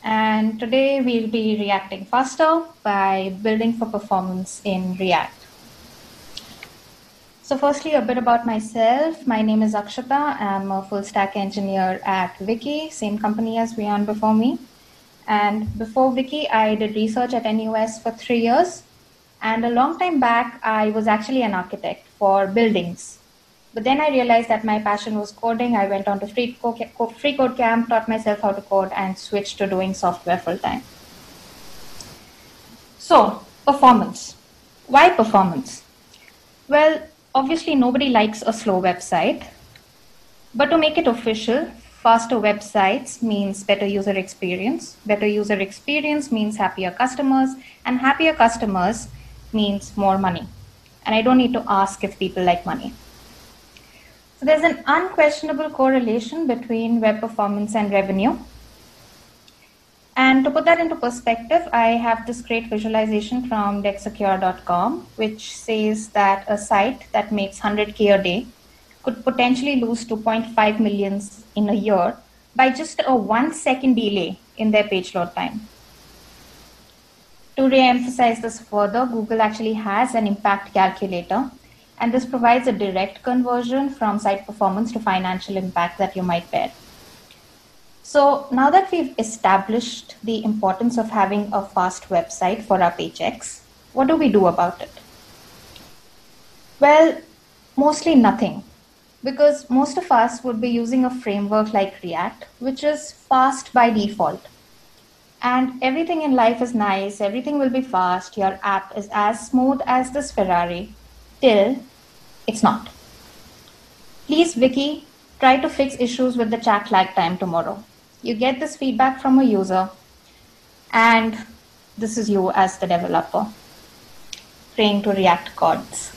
And today we'll be reacting faster by building for performance in React. So, firstly, a bit about myself. My name is Akshata. I'm a full stack engineer at Viki, same company as Weiyuan before me. And before Viki, I did research at NUS for three years. And a long time back, I was actually an architect for buildings. But then I realized that my passion was coding. I went on to free code, free code camp, taught myself how to code, and switched to doing software full time. So, performance. Why performance? Well, obviously, nobody likes a slow website. But to make it official, faster websites means better user experience. Better user experience means happier customers, and happier customers means more money. And I don't need to ask if people like money. So there's an unquestionable correlation between web performance and revenue. And to put that into perspective, I have this great visualization from Dexecure.com, which says that a site that makes 100K a day could potentially lose 2.5 millions in a year by just a one second delay in their page load time. To re-emphasize this further, Google actually has an impact calculator and this provides a direct conversion from site performance to financial impact that you might bear. So now that we've established the importance of having a fast website for our paychecks, what do we do about it? Well, mostly nothing, because most of us would be using a framework like React, which is fast by default. And everything in life is nice, everything will be fast, your app is as smooth as this Ferrari, till it's not. Please, Viki, try to fix issues with the chat lag time tomorrow. You get this feedback from a user, and this is you as the developer praying to React gods.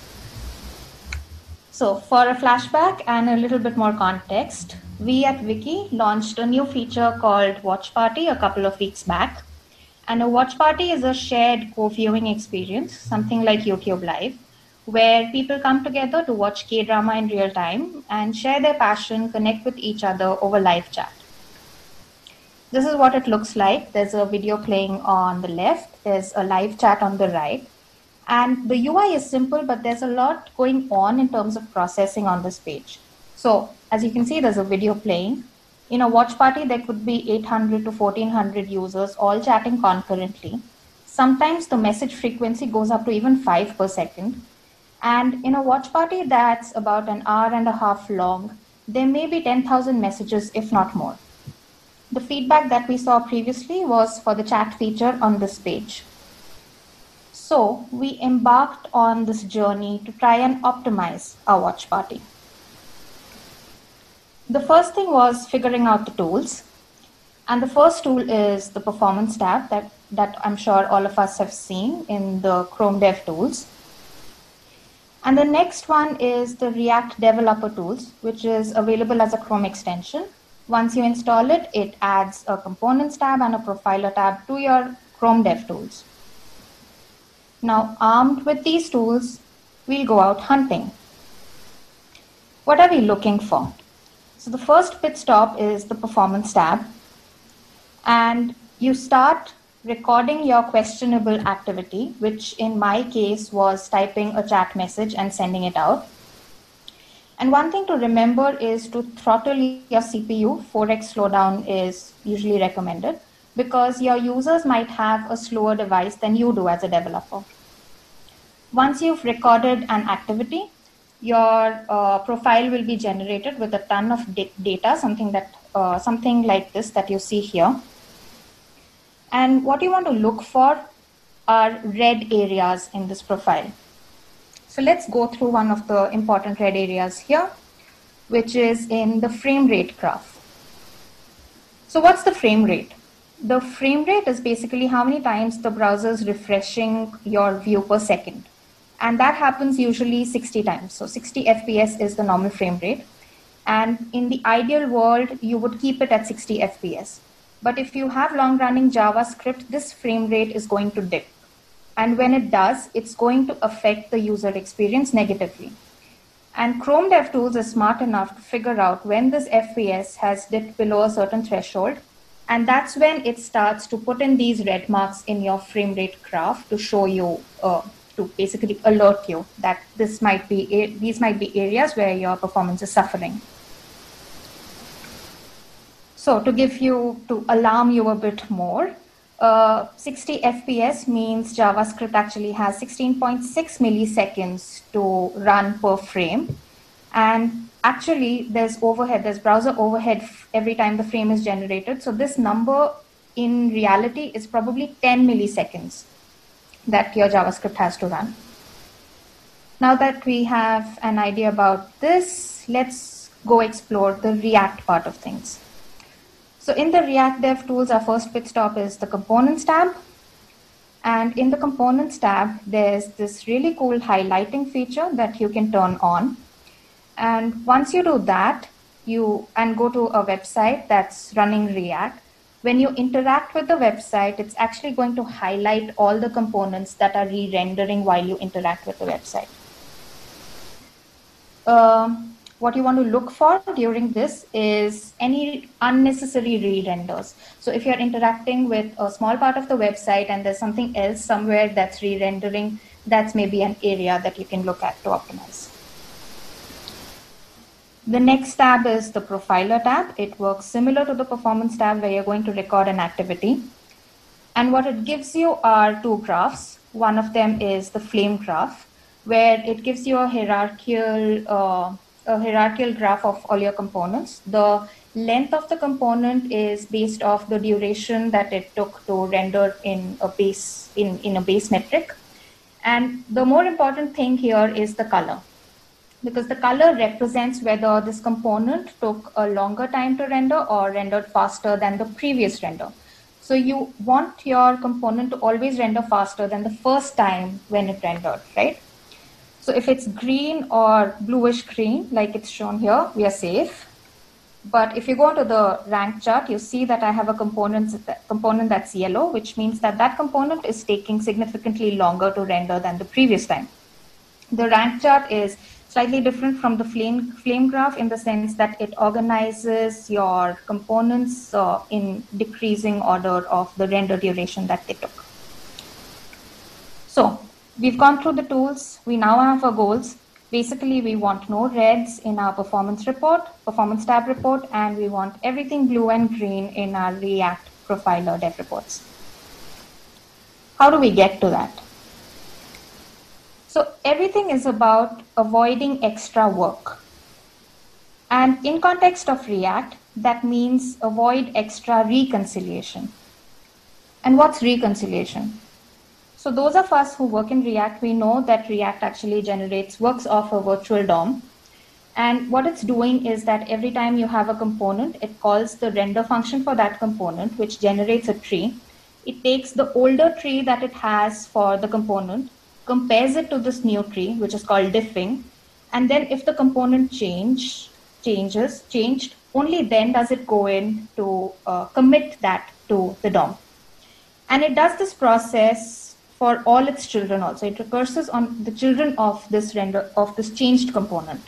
So, for a flashback and a little bit more context, we at Viki launched a new feature called Watch Party a couple of weeks back. And a watch party is a shared co viewing experience, something like YouTube Live, where people come together to watch K drama in real time and share their passion, connect with each other over live chat. This is what it looks like. There's a video playing on the left, there's a live chat on the right. And the UI is simple, but there's a lot going on in terms of processing on this page. So, as you can see, there's a video playing. In a watch party, there could be 800 to 1400 users all chatting concurrently. Sometimes the message frequency goes up to even 5 per second. And in a watch party that's about an hour and a half long, there may be 10,000 messages, if not more. The feedback that we saw previously was for the chat feature on this page. So we embarked on this journey to try and optimize our watch party. The first thing was figuring out the tools. And the first tool is the performance tab that, that I'm sure all of us have seen in the Chrome Dev Tools. And the next one is the React Developer Tools, which is available as a Chrome extension. Once you install it, it adds a Components tab and a Profiler tab to your Chrome Dev Tools. Now, armed with these tools, we'll go out hunting. What are we looking for? So the first pit stop is the Performance tab. And you start recording your questionable activity, which in my case was typing a chat message and sending it out. And one thing to remember is to throttle your CPU. 4x slowdown is usually recommended because your users might have a slower device than you do as a developer. Once you've recorded an activity, your uh, profile will be generated with a ton of data, something that uh, something like this that you see here. And what you want to look for are red areas in this profile. So let's go through one of the important red areas here, which is in the frame rate graph. So what's the frame rate? The frame rate is basically how many times the browser is refreshing your view per second. And that happens usually 60 times. So 60 FPS is the normal frame rate. And in the ideal world, you would keep it at 60 FPS. But if you have long running JavaScript, this frame rate is going to dip. And when it does, it's going to affect the user experience negatively. And Chrome DevTools is smart enough to figure out when this FPS has dipped below a certain threshold. And that's when it starts to put in these red marks in your frame rate graph to show you, uh, to basically alert you that this might be, these might be areas where your performance is suffering. So to give you, to alarm you a bit more, uh, 60 FPS means JavaScript actually has 16.6 milliseconds to run per frame. And actually there's overhead, there's browser overhead every time the frame is generated. So this number in reality is probably 10 milliseconds that your JavaScript has to run. Now that we have an idea about this, let's go explore the React part of things. So in the React Dev Tools, our first pit stop is the Components tab. And in the Components tab, there's this really cool highlighting feature that you can turn on. And once you do that, you and go to a website that's running React, when you interact with the website, it's actually going to highlight all the components that are re-rendering while you interact with the website. Um, what you want to look for during this is any unnecessary re-renders. So if you're interacting with a small part of the website and there's something else somewhere that's re-rendering, that's maybe an area that you can look at to optimize. The next tab is the Profiler tab. It works similar to the Performance tab where you're going to record an activity. And what it gives you are two graphs. One of them is the flame graph, where it gives you a hierarchical uh, a hierarchical graph of all your components. The length of the component is based off the duration that it took to render in a base in, in a base metric. And the more important thing here is the color because the color represents whether this component took a longer time to render or rendered faster than the previous render. So you want your component to always render faster than the first time when it rendered, right? So if it's green or bluish green, like it's shown here, we are safe. But if you go to the rank chart, you see that I have a component, component that's yellow, which means that that component is taking significantly longer to render than the previous time. The rank chart is slightly different from the flame, flame graph in the sense that it organizes your components uh, in decreasing order of the render duration that they took. So We've gone through the tools. We now have our goals. Basically, we want no reds in our performance report, performance tab report, and we want everything blue and green in our React profiler dev reports. How do we get to that? So everything is about avoiding extra work. And in context of React, that means avoid extra reconciliation. And what's reconciliation? So those of us who work in React, we know that React actually generates works off a virtual DOM. And what it's doing is that every time you have a component, it calls the render function for that component, which generates a tree. It takes the older tree that it has for the component, compares it to this new tree, which is called diffing. And then if the component change, changes, changed, only then does it go in to uh, commit that to the DOM. And it does this process for all its children also. It recurses on the children of this render of this changed component.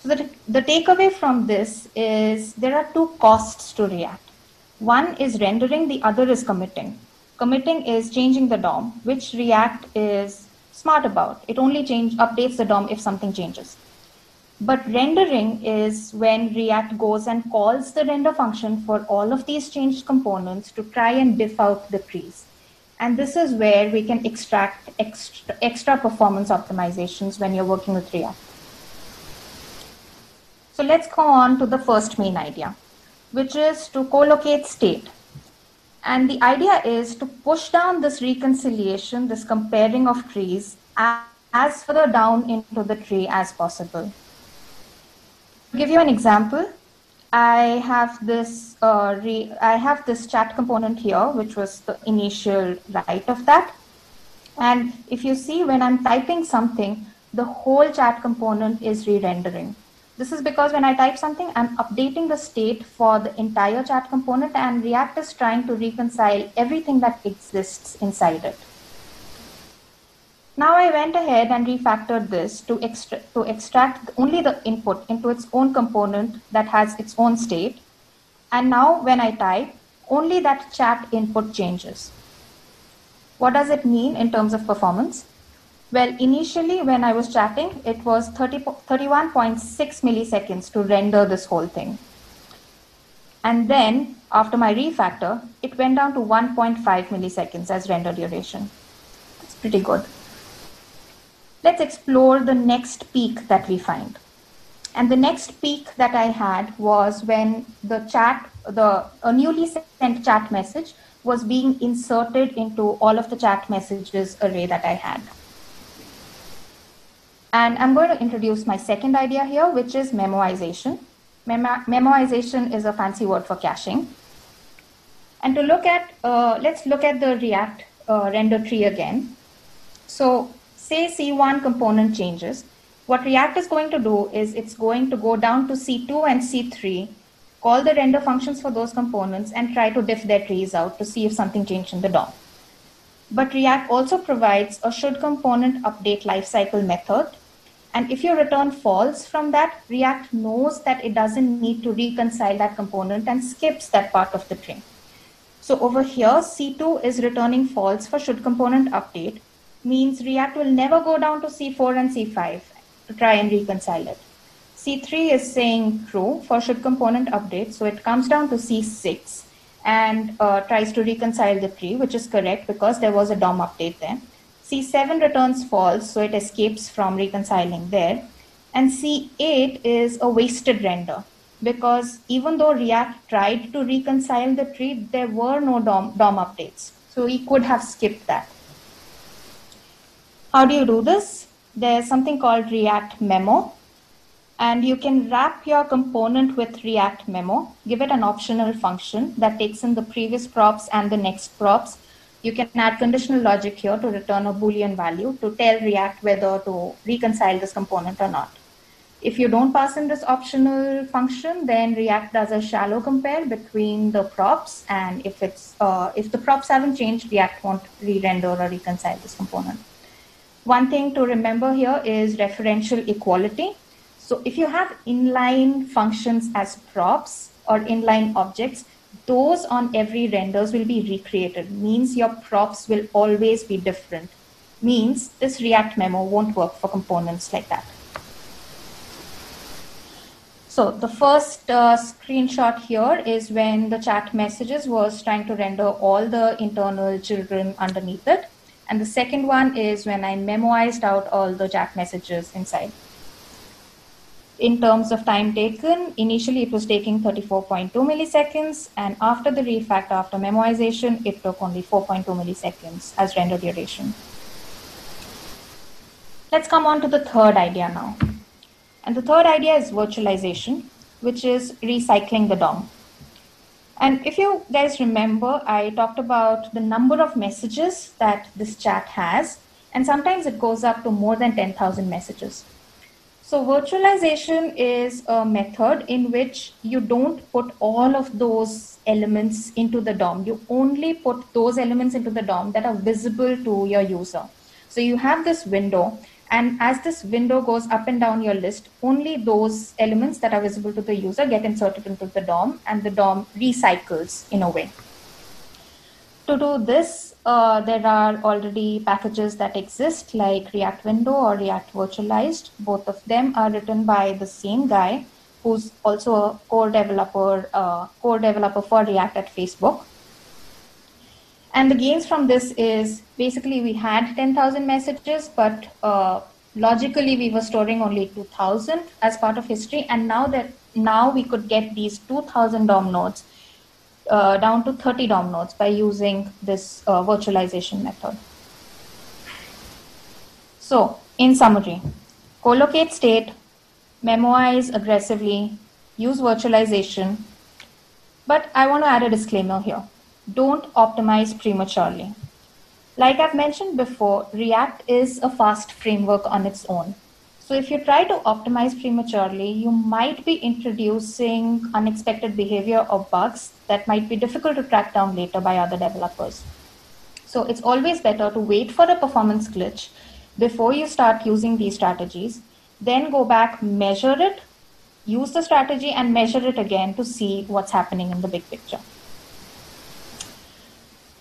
So the, the takeaway from this is there are two costs to React. One is rendering, the other is committing. Committing is changing the DOM, which React is smart about. It only change updates the DOM if something changes. But rendering is when React goes and calls the render function for all of these changed components to try and diff out the trees. And this is where we can extract extra, extra performance optimizations when you're working with React. So let's go on to the first main idea, which is to co-locate state. And the idea is to push down this reconciliation, this comparing of trees, as further down into the tree as possible. Give you an example, I have this uh, I have this chat component here, which was the initial write of that. And if you see when I'm typing something, the whole chat component is re-rendering. This is because when I type something, I'm updating the state for the entire chat component and React is trying to reconcile everything that exists inside it. Now I went ahead and refactored this to, extra to extract only the input into its own component that has its own state. And now when I type, only that chat input changes. What does it mean in terms of performance? Well, initially when I was chatting, it was 30, 31.6 milliseconds to render this whole thing. And then after my refactor, it went down to 1.5 milliseconds as render duration. That's pretty good let's explore the next peak that we find. And the next peak that I had was when the chat, the a newly sent chat message was being inserted into all of the chat messages array that I had. And I'm going to introduce my second idea here, which is memoization. Memo memoization is a fancy word for caching. And to look at, uh, let's look at the React uh, render tree again. So say C1 component changes, what React is going to do is it's going to go down to C2 and C3, call the render functions for those components and try to diff their trees out to see if something changed in the DOM. But React also provides a should component update lifecycle method. And if you return false from that, React knows that it doesn't need to reconcile that component and skips that part of the tree. So over here, C2 is returning false for should component update, means React will never go down to C4 and C5 to try and reconcile it. C3 is saying true for should component update, so it comes down to C6 and uh, tries to reconcile the tree, which is correct because there was a DOM update there. C7 returns false, so it escapes from reconciling there. And C8 is a wasted render because even though React tried to reconcile the tree, there were no DOM, DOM updates. So he could have skipped that. How do you do this? There's something called React Memo, and you can wrap your component with React Memo, give it an optional function that takes in the previous props and the next props. You can add conditional logic here to return a Boolean value to tell React whether to reconcile this component or not. If you don't pass in this optional function, then React does a shallow compare between the props, and if it's uh, if the props haven't changed, React won't re-render or reconcile this component. One thing to remember here is referential equality. So if you have inline functions as props or inline objects, those on every renders will be recreated. Means your props will always be different. Means this React memo won't work for components like that. So the first uh, screenshot here is when the chat messages was trying to render all the internal children underneath it. And the second one is when I memoized out all the Jack messages inside. In terms of time taken, initially it was taking 34.2 milliseconds, and after the refactor, after memoization, it took only 4.2 milliseconds as render duration. Let's come on to the third idea now. And the third idea is virtualization, which is recycling the DOM. And if you guys remember, I talked about the number of messages that this chat has, and sometimes it goes up to more than 10,000 messages. So, virtualization is a method in which you don't put all of those elements into the DOM. You only put those elements into the DOM that are visible to your user. So, you have this window, and as this window goes up and down your list, only those elements that are visible to the user get inserted into the DOM and the DOM recycles in a way. To do this, uh, there are already packages that exist like React Window or React Virtualized. Both of them are written by the same guy who's also a core developer, uh, core developer for React at Facebook. And the gains from this is basically we had 10,000 messages, but uh, logically we were storing only 2,000 as part of history. And now that now we could get these 2,000 DOM nodes, uh, down to 30 DOM nodes by using this uh, virtualization method. So, in summary, collocate state, memoize aggressively, use virtualization. But I want to add a disclaimer here. Don't optimize prematurely. Like I've mentioned before, React is a fast framework on its own. So if you try to optimize prematurely, you might be introducing unexpected behavior or bugs that might be difficult to track down later by other developers. So it's always better to wait for a performance glitch before you start using these strategies, then go back, measure it, use the strategy and measure it again to see what's happening in the big picture.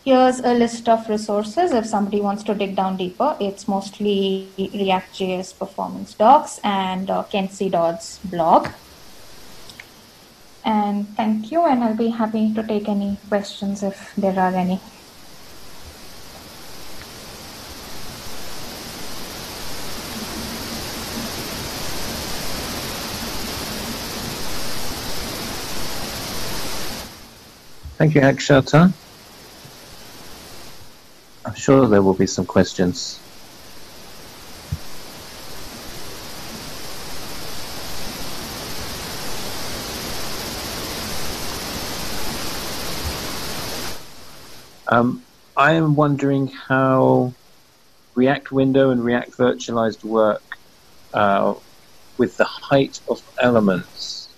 Here's a list of resources if somebody wants to dig down deeper. It's mostly React.js performance docs and uh, Dodds' blog. And thank you, and I'll be happy to take any questions if there are any. Thank you, Akshata. I'm sure there will be some questions. Um, I am wondering how React Window and React Virtualized work uh, with the height of elements.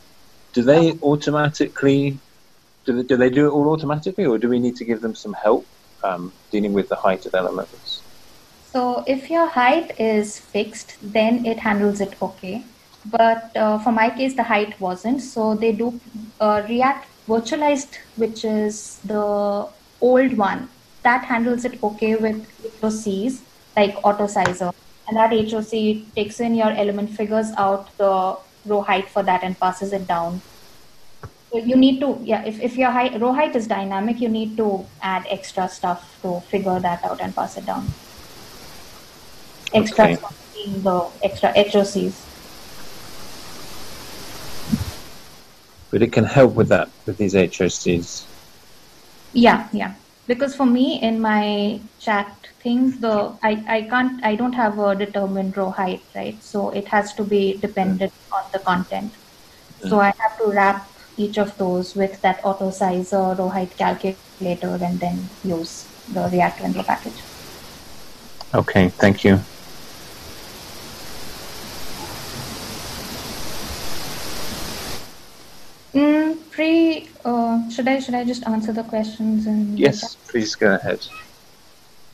Do they automatically do they, do they do it all automatically, or do we need to give them some help? Um, dealing with the height of elements? So if your height is fixed, then it handles it okay. But uh, for my case, the height wasn't. So they do uh, React virtualized, which is the old one. That handles it okay with HOCs like auto sizer. And that HOC takes in your element, figures out the row height for that and passes it down you need to yeah if, if your height, row height is dynamic you need to add extra stuff to figure that out and pass it down. Extra okay. the extra HOCs but it can help with that with these HOCs yeah yeah. Because for me in my chat things the I, I can't I don't have a determined row height right? So it has to be dependent on the content. So I have to wrap each of those with that auto sizer row height calculator and then use the React window package. Okay, thank you. Mm, pre, uh, should I should I just answer the questions and yes, please go ahead.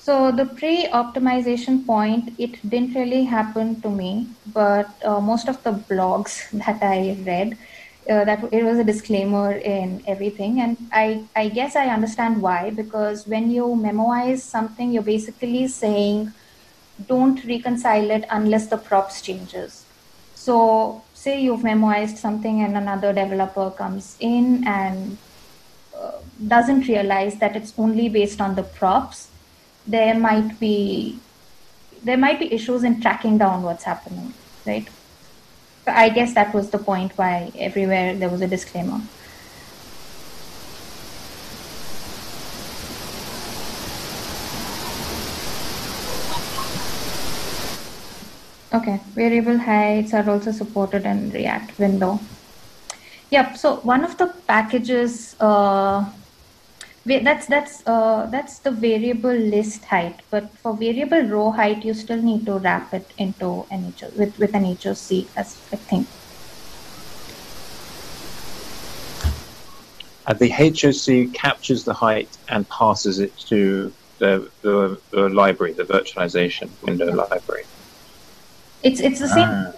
So the pre-optimization point, it didn't really happen to me, but uh, most of the blogs that I read, uh, that it was a disclaimer in everything. And I, I guess i understand why because when you memoize something you're basically saying don't reconcile it unless the props changes. So say you've memoized something and another developer comes in and uh, doesn't realize that it's only based on the props there might be there might be issues in tracking down what's happening right I guess that was the point why everywhere there was a disclaimer. Okay, variable heights are also supported in React window. Yep, so one of the packages uh, that's that's uh, that's the variable list height but for variable row height you still need to wrap it into an HO, with with an HOC as I think uh, the HOC captures the height and passes it to the, the, the library the virtualization window library. It's it's the same ah.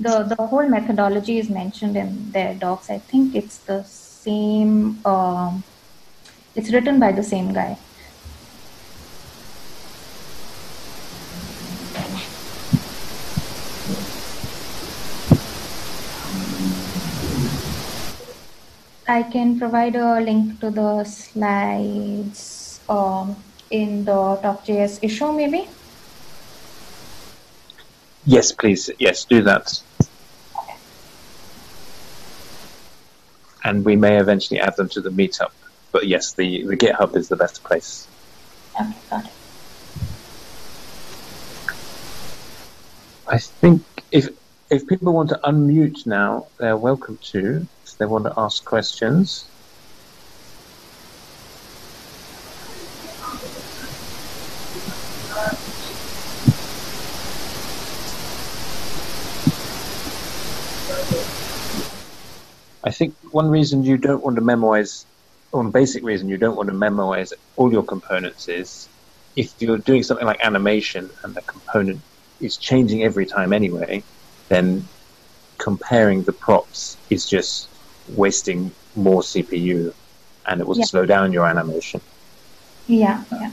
the the whole methodology is mentioned in their docs. I think it's the same um, it's written by the same guy. I can provide a link to the slides um, in the talk.js issue, maybe? Yes, please. Yes, do that. And we may eventually add them to the meetup but yes, the, the GitHub is the best place. Okay, got it. I think if if people want to unmute now, they're welcome to. If they want to ask questions. I think one reason you don't want to memoize, one basic reason you don't want to memoize all your components is if you're doing something like animation and the component is changing every time anyway, then comparing the props is just wasting more CPU and it will Yeah. slow down your animation. Yeah, yeah.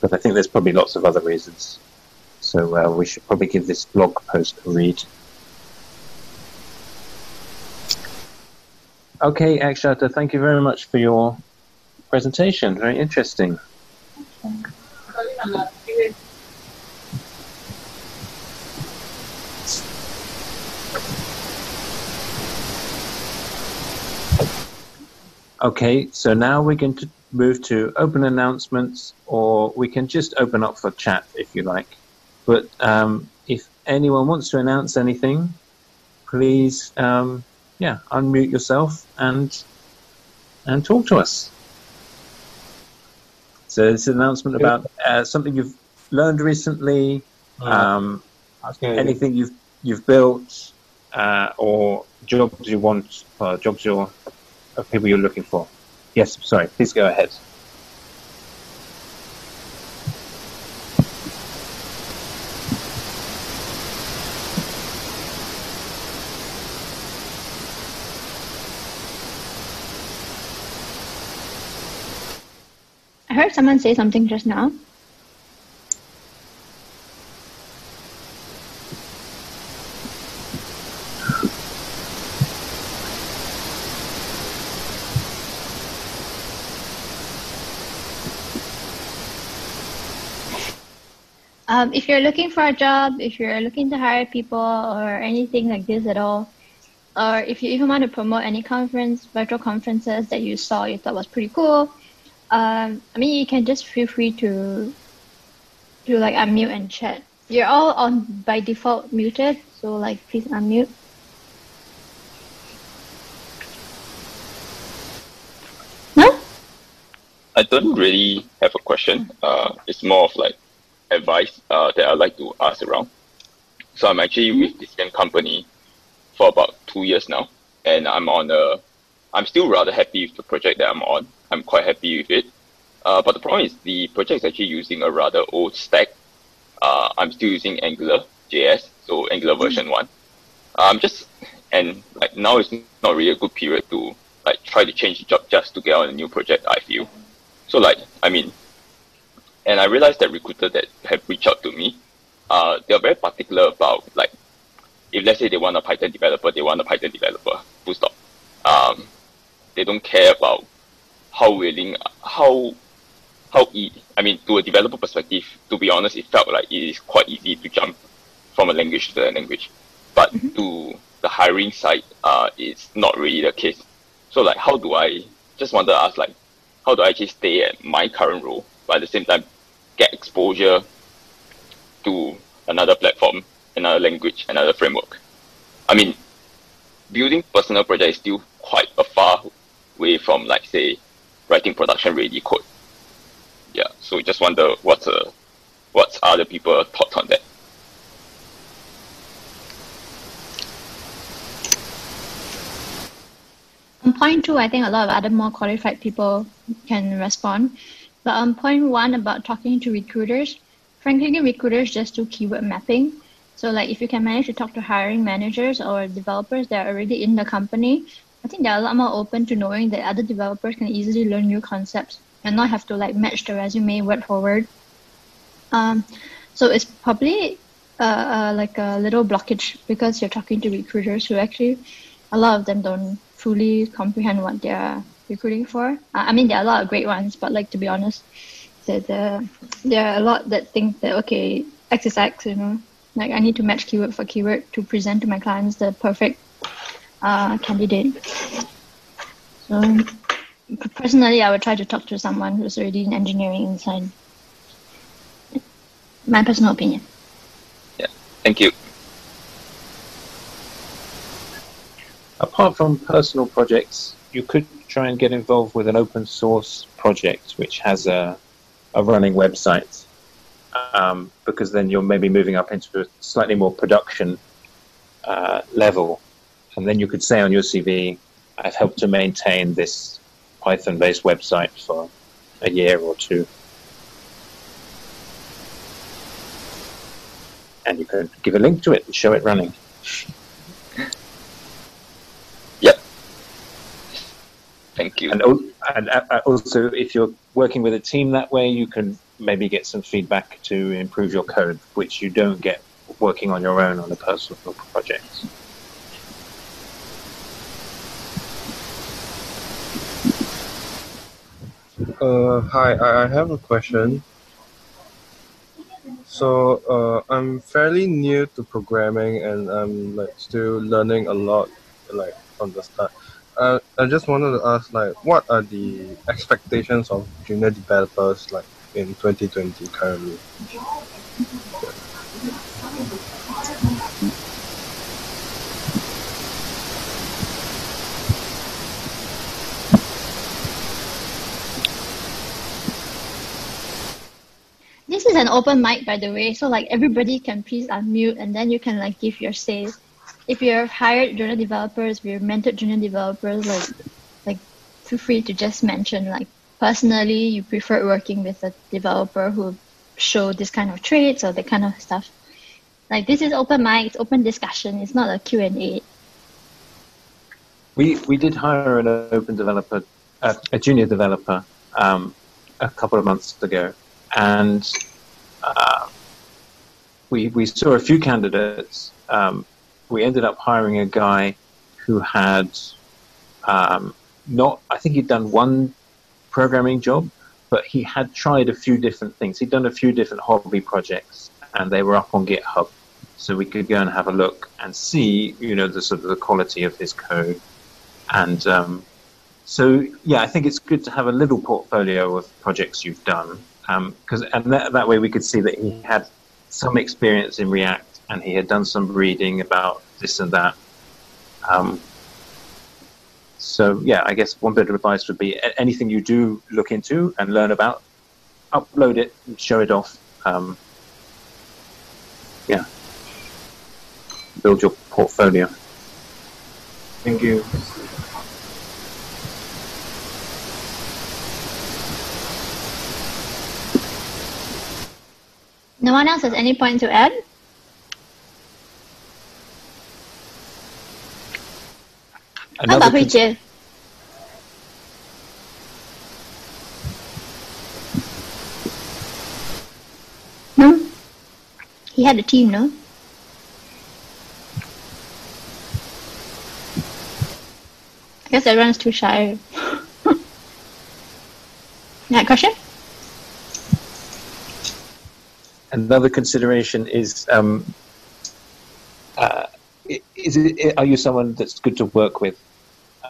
But I think there's probably lots of other reasons. So uh, we should probably give this blog post a read. Okay, Akshata, thank you very much for your presentation. Very interesting. Okay, so now we're going to move to open announcements, or we can just open up for chat if you like. But um, if anyone wants to announce anything, please, um, yeah, unmute yourself and and talk to us. So this is an announcement about uh, something you've learned recently, um, anything you've you've built, uh, or jobs you want, or jobs you're, people you're looking for. Yes, sorry. Please go ahead. Heard someone say something just now. Um, if you're looking for a job, if you're looking to hire people or anything like this at all, or if you even want to promote any conference, virtual conferences that you saw you thought was pretty cool, um, I mean, you can just feel free to to like unmute and chat. You're all on by default muted, so like please unmute. No? I don't really have a question. Uh, it's more of like advice uh, that I like to ask around. So I'm actually with this same company for about two years now, and I'm on a. I'm still rather happy with the project that I'm on. I'm quite happy with it. Uh, but the problem is the project is actually using a rather old stack. Uh, I'm still using Angular JS, so Angular version one. I'm just and like now is not really a good period to like try to change the job just to get on a new project. I feel so like I mean, and I realized that recruiter that have reached out to me, uh, they are very particular about like if let's say they want a Python developer, they want a Python developer. Full stop. Um, they don't care about how willing, how how e- I mean, to a developer perspective, to be honest, it felt like it is quite easy to jump from a language to a language. But to the hiring side, uh, it's not really the case. So like, how do I just want to ask like, how do I actually stay at my current role, but at the same time get exposure to another platform, another language, another framework? I mean, building personal project is still quite a far way from like say writing production ready code. Yeah, so just wonder what's uh, what's other people thoughts on that. On point two, I think a lot of other more qualified people can respond. But on point one about talking to recruiters, frankly, recruiters just do keyword mapping. So like if you can manage to talk to hiring managers or developers that are already in the company, I think they're a lot more open to knowing that other developers can easily learn new concepts and not have to like match the resume word for word. Um, so it's probably uh, uh, like a little blockage because you're talking to recruiters who actually, a lot of them don't fully comprehend what they're recruiting for. I mean, there are a lot of great ones, but like to be honest, the, the, there are a lot that think that okay, X is X, you know, like I need to match keyword for keyword to present to my clients the perfect uh, candidate. So personally, I would try to talk to someone who's already in engineering inside. My personal opinion. Yeah. Thank you. Apart from personal projects, you could try and get involved with an open source project which has a, a running website um, because then you're maybe moving up into a slightly more production uh, level. And then you could say on your CV, I've helped to maintain this Python based website for a year or two. And you could give a link to it and show it running. Yep. Thank you. And, and uh, also, if you're working with a team that way, you can maybe get some feedback to improve your code, which you don't get working on your own on a personal project. Uh, hi, I I have a question. So uh, I'm fairly new to programming and I'm like still learning a lot like from the start. Uh, I just wanted to ask like what are the expectations of junior developers like in 2020 currently? This is an open mic, by the way, so like everybody can please unmute and then you can like give your say. If you've hired junior developers, if you've mentored junior developers, like like feel free to just mention like personally you prefer working with a developer who show this kind of traits or that kind of stuff. Like this is open mic, it's open discussion, it's not a Q&A. We, we did hire an open developer, uh, a junior developer, um, a couple of months ago, and uh, we, we saw a few candidates. Um, we ended up hiring a guy who had um, not, I think he'd done one programming job, but he had tried a few different things. He'd done a few different hobby projects, and they were up on GitHub, so we could go and have a look and see, you know, the sort of the quality of his code. And um, so, yeah, I think it's good to have a little portfolio of projects you've done, because um, and that, that way we could see that he had some experience in React and he had done some reading about this and that. Um, so yeah, I guess one bit of advice would be anything you do look into and learn about, upload it, and show it off. Um, yeah, build your portfolio. Thank you. No one else has any point to add? How about Hui Jie? No? He had a team, no? I guess everyone's too shy. That question? Another consideration is um, uh, is it, are you someone that's good to work with?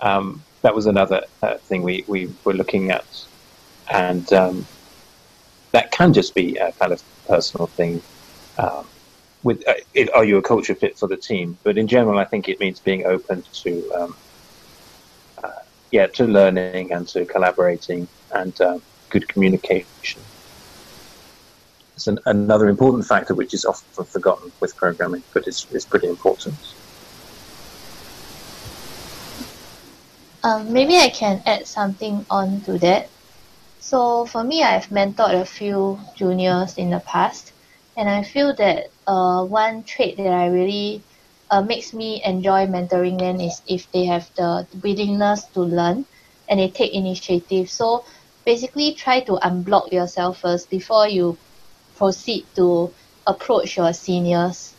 Um, that was another uh, thing we, we were looking at. And um, that can just be a kind of personal thing. Um, with uh, it, Are you a culture fit for the team? But in general, I think it means being open to, um, uh, yeah, to learning and to collaborating and uh, good communication. It's an, another important factor which is often forgotten with programming, but it's, it's pretty important. Um, maybe I can add something on to that. So for me, I've mentored a few juniors in the past, and I feel that uh, one trait that I really uh, makes me enjoy mentoring them is if they have the willingness to learn and they take initiative. So basically, try to unblock yourself first before you proceed to approach your seniors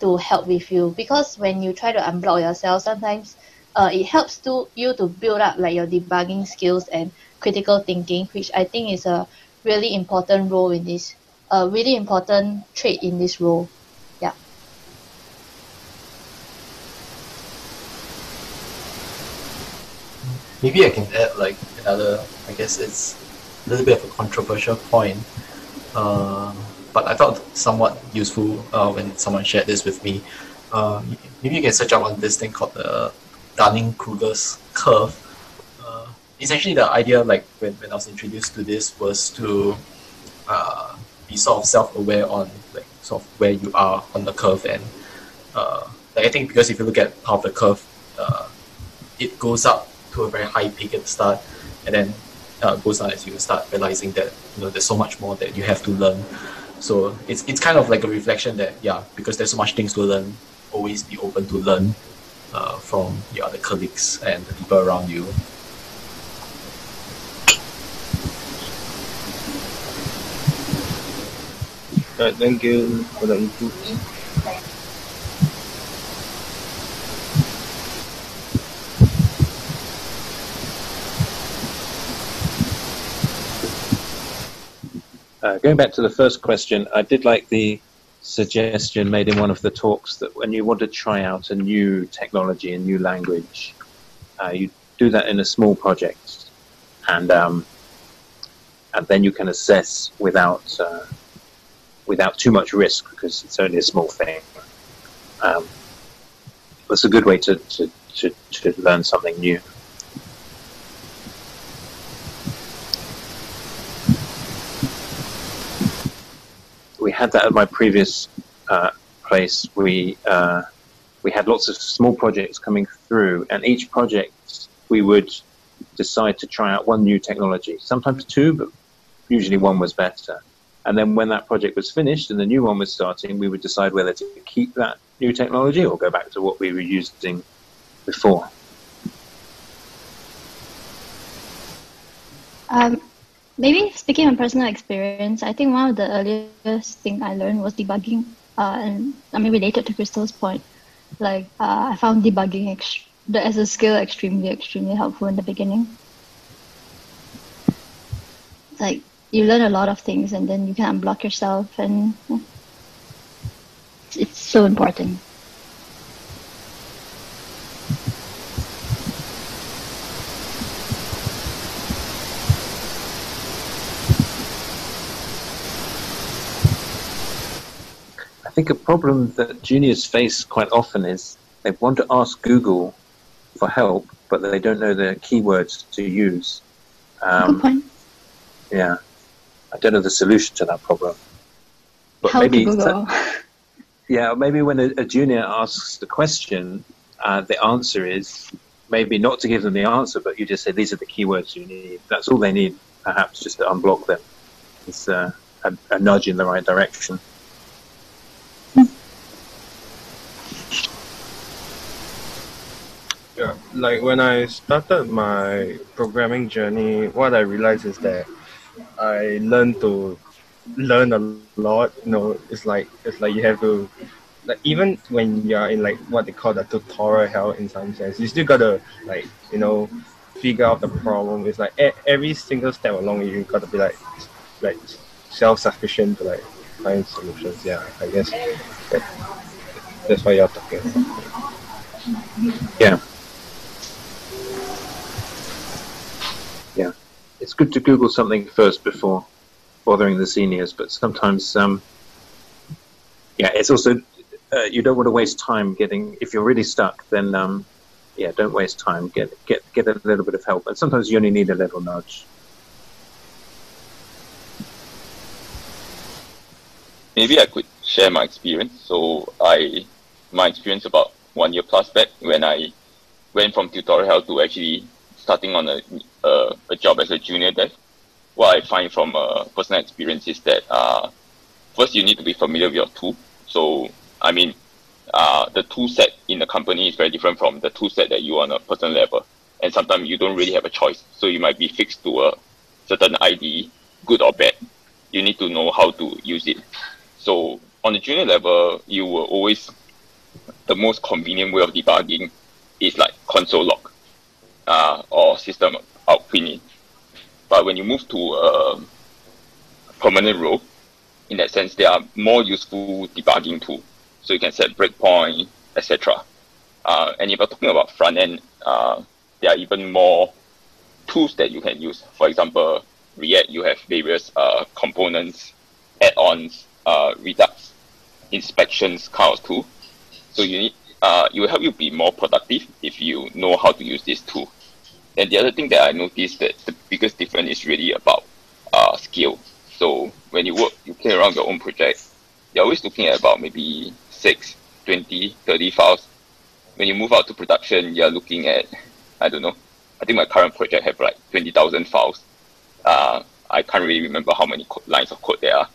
to help with you. Because when you try to unblock yourself, sometimes uh, it helps to you to build up like your debugging skills and critical thinking, which I think is a really important role in this, a really important trait in this role. Yeah. maybe I can add like another. I guess it's a little bit of a controversial point, uh, but I thought somewhat useful uh, when someone shared this with me. Uh, maybe you can search up on this thing called the Dunning-Kruger's curve. Uh, essentially, the idea, like when, when I was introduced to this, was to uh, be sort of self-aware on like sort of where you are on the curve, and uh, like I think because if you look at part of the curve, uh, it goes up to a very high peak at the start, and then uh, goes down as you start realizing that you know there's so much more that you have to learn. So it's it's kind of like a reflection that yeah, because there's so much things to learn, always be open to learn uh, from your other colleagues and the people around you. Right, thank you for the input. Uh, going back to the first question, I did like the suggestion made in one of the talks that when you want to try out a new technology, a new language, uh, you do that in a small project, and um, and then you can assess without uh, without too much risk because it's only a small thing. Um, that's a good way to, to, to, to learn something new. We had that at my previous uh, place. We uh, we had lots of small projects coming through, and each project we would decide to try out one new technology. Sometimes two, but usually one was better. And then when that project was finished and the new one was starting, we would decide whether to keep that new technology or go back to what we were using before. Um, maybe speaking of personal experience, I think one of the earliest thing I learned was debugging. Uh, and I mean, related to Crystal's point, like uh, I found debugging ex- as a skill extremely, extremely helpful in the beginning. Like you learn a lot of things, and then you can unblock yourself, and it's, it's so important. Think a problem that juniors face quite often is they want to ask Google for help, but they don't know the keywords to use. Um, Good point. Yeah, I don't know the solution to that problem. But How maybe Google? yeah, maybe when a, a junior asks the question, uh, the answer is maybe not to give them the answer, but you just say these are the keywords you need. That's all they need, perhaps, just to unblock them. It's uh, a, a nudge in the right direction. Yeah, like when I started my programming journey, what I realized is that I learned to learn a lot. You know, it's like it's like you have to like even when you're in like what they call the tutorial hell in some sense, you still gotta like you know figure out the problem. It's like every single step along, you gotta be like like self sufficient to like find solutions. Yeah, I guess that, that's what you're talking. Yeah. It's good to Google something first before bothering the seniors, but sometimes, um, yeah, it's also, uh, you don't want to waste time getting, if you're really stuck, then, um, yeah, don't waste time. Get, get, get a little bit of help. And sometimes you only need a little nudge. maybe I could share my experience. So I, my experience about one year plus back when I went from tutorial to actually starting on a, a, a job as a junior dev. What I find from a personal experience is that uh, first you need to be familiar with your tool. So I mean, uh, the tool set in the company is very different from the tool set that you on a personal level, and sometimes you don't really have a choice. So you might be fixed to a certain IDE, good or bad. You need to know how to use it. So on the junior level, you will always the most convenient way of debugging is like console log uh, or system out println. But when you move to a permanent role, in that sense, there are more useful debugging tools. So you can set breakpoint, etc. Uh, and if you're talking about front end, uh, there are even more tools that you can use. For example, React, you have various uh, components, add-ons, uh, Redux, inspections kind of tool. So you need uh, it will help you be more productive if you know how to use this tool. And the other thing that I noticed that the biggest difference is really about uh, skill. So when you work, you play around your own project, you're always looking at about maybe 6, 20, 30 files. When you move out to production, you're looking at, I don't know, I think my current project have like 20,000 files. Uh, I can't really remember how many lines of code there are.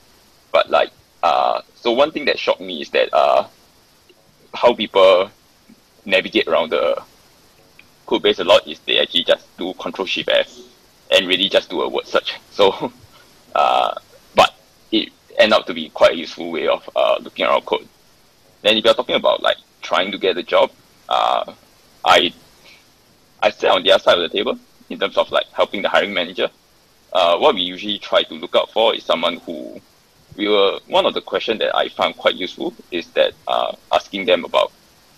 But like, uh, so one thing that shocked me is that uh, how people navigate around the code base a lot is they actually just do Control Shift F and really just do a word search. So, uh, but it end up to be quite a useful way of uh, looking around code. Then if you're talking about like trying to get a job, uh, I I sit on the other side of the table in terms of like helping the hiring manager. Uh, what we usually try to look out for is someone who we were one of the questions that I found quite useful is that uh, asking them about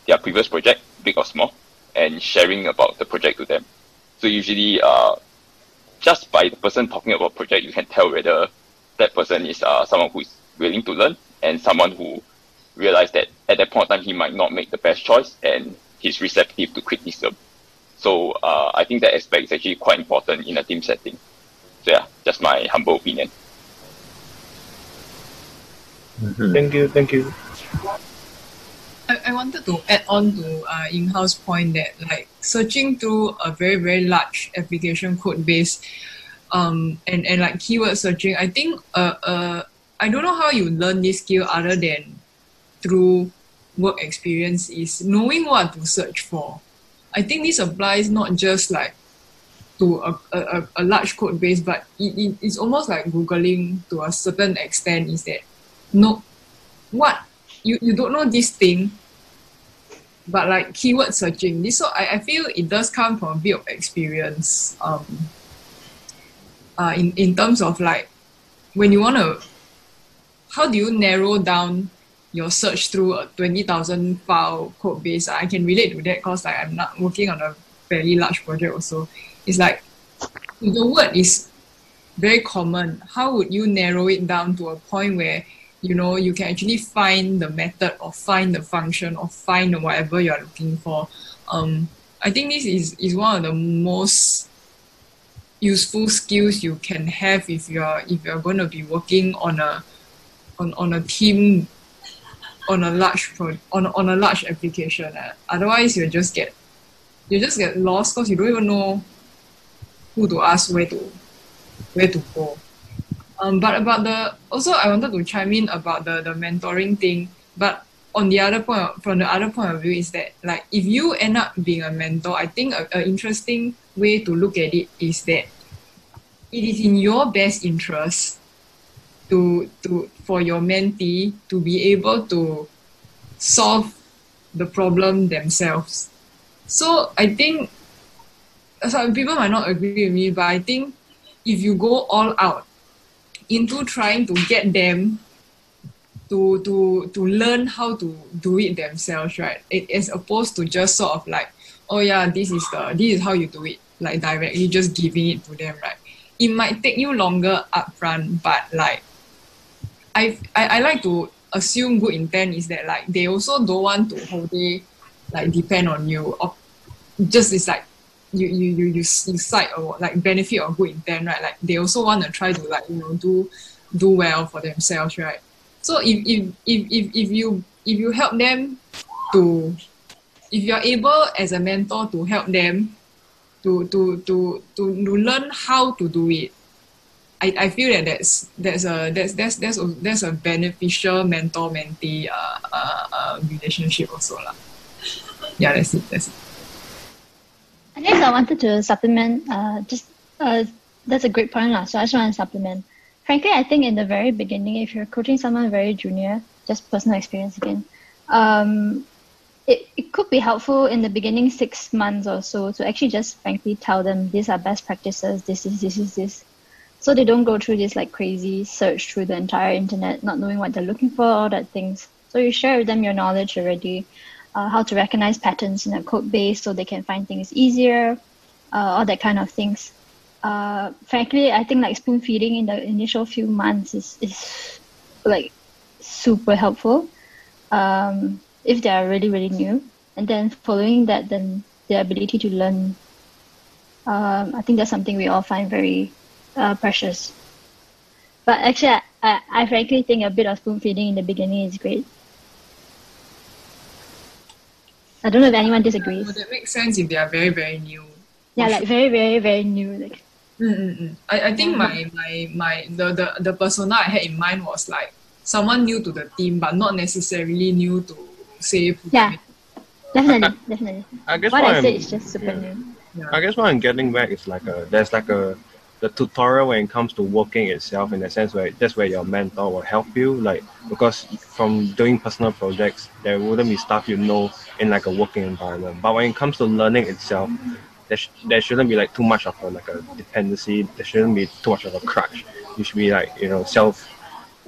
their previous project, big or small, and sharing about the project to them. So usually, uh, just by the person talking about project, you can tell whether that person is uh, someone who is willing to learn and someone who realized that at that point in time he might not make the best choice and he's receptive to criticism. So uh, I think that aspect is actually quite important in a team setting. So yeah, just my humble opinion. Mm-hmm. Thank you, thank you. I, I wanted to add on to uh, in-house point that like searching through a very very large application code base um, and, and like keyword searching I think uh, uh, I don't know how you learn this skill other than through work experience is knowing what to search for I think this applies not just like to a, a, a large code base but it, it, it's almost like googling to a certain extent is that no what? You, you don't know this thing but like keyword searching. This so I, I feel it does come from a bit of experience um uh in, in terms of like when you want to how do you narrow down your search through a 20,000 file code base? I can relate to that because like I'm not working on a fairly large project also. It's like the word is very common how would you narrow it down to a point where you know you can actually find the method or find the function or find whatever you're looking for um, i think this is, is one of the most useful skills you can have if you're if you're going to be working on a on, on a team on a large pro, on, on a large application uh. otherwise you just get you just get lost because you don't even know who to ask where to where to go um, but about the also I wanted to chime in about the the mentoring thing. But on the other point, from the other point of view, is that like if you end up being a mentor, I think a, a interesting way to look at it is that it is in your best interest to to for your mentee to be able to solve the problem themselves. So I think some people might not agree with me, but I think if you go all out into trying to get them to to to learn how to do it themselves, right? It, as opposed to just sort of like, oh yeah, this is the this is how you do it, like directly just giving it to them, right? It might take you longer upfront, but like I I, I like to assume good intent is that like they also don't want to wholly like depend on you or just it's like you you you you, cite or like benefit or good intent, right? Like they also want to try to like you know do do well for themselves, right? So if if if if, if you if you help them to if you're able as a mentor to help them to to to to, to learn how to do it I, I feel that that's that's a that's that's that's a, that's a beneficial mentor mentee uh, uh, uh, relationship also lah. Yeah, that's it. That's it. I guess I wanted to supplement. Uh, just uh, that's a great point, lah. So I just want to supplement. Frankly, I think in the very beginning, if you're coaching someone very junior, just personal experience again, um, it, it could be helpful in the beginning six months or so to actually just frankly tell them these are best practices. This is this is this. So they don't go through this like crazy search through the entire internet, not knowing what they're looking for, all that things. So you share with them your knowledge already uh, how to recognize patterns in a code base so they can find things easier, uh, all that kind of things. uh, frankly, I think like spoon feeding in the initial few months is, is like super helpful um, if they are really, really new. And then following that, then the ability to learn. Um, I think that's something we all find very uh, precious. But actually, I, I, I frankly think a bit of spoon feeding in the beginning is great. I don't know if anyone disagrees. Well, that makes sense if they are very, very new. Yeah, like very, very, very new. Like Mm-mm-mm. I, I think my, my, my the, the, the persona I had in mind was like someone new to the team, but not necessarily new to say yeah, definitely, definitely. I guess What what I I'm, said is just super yeah. new. I guess what I'm getting back is like a there's like a the tutorial when it comes to working itself in the sense where that's where your mentor will help you like because from doing personal projects there wouldn't be stuff you know in like a working environment. But when it comes to learning itself there, sh- there shouldn't be like too much of a like a dependency. There shouldn't be too much of a crutch. You should be like you know self